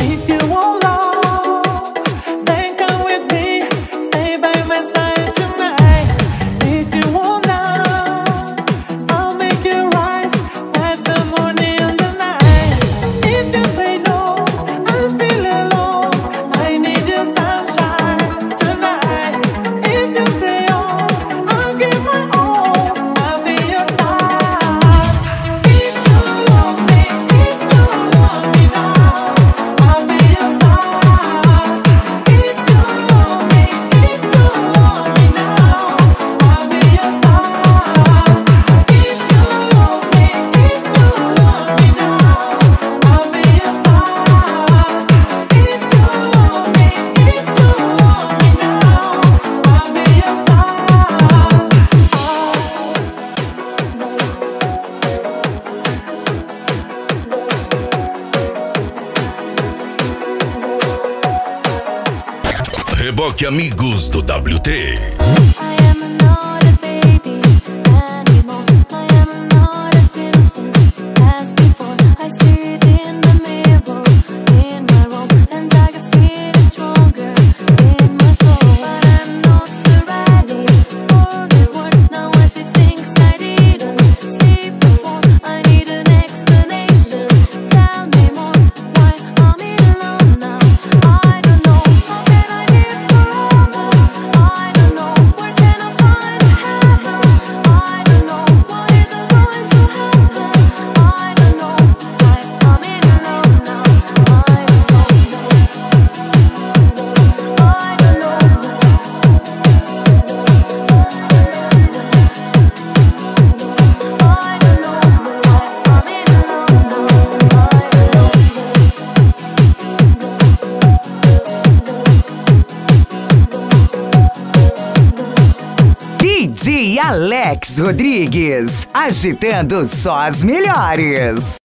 If you want love. amigos do WT. Rodrigues, agitando só as melhores.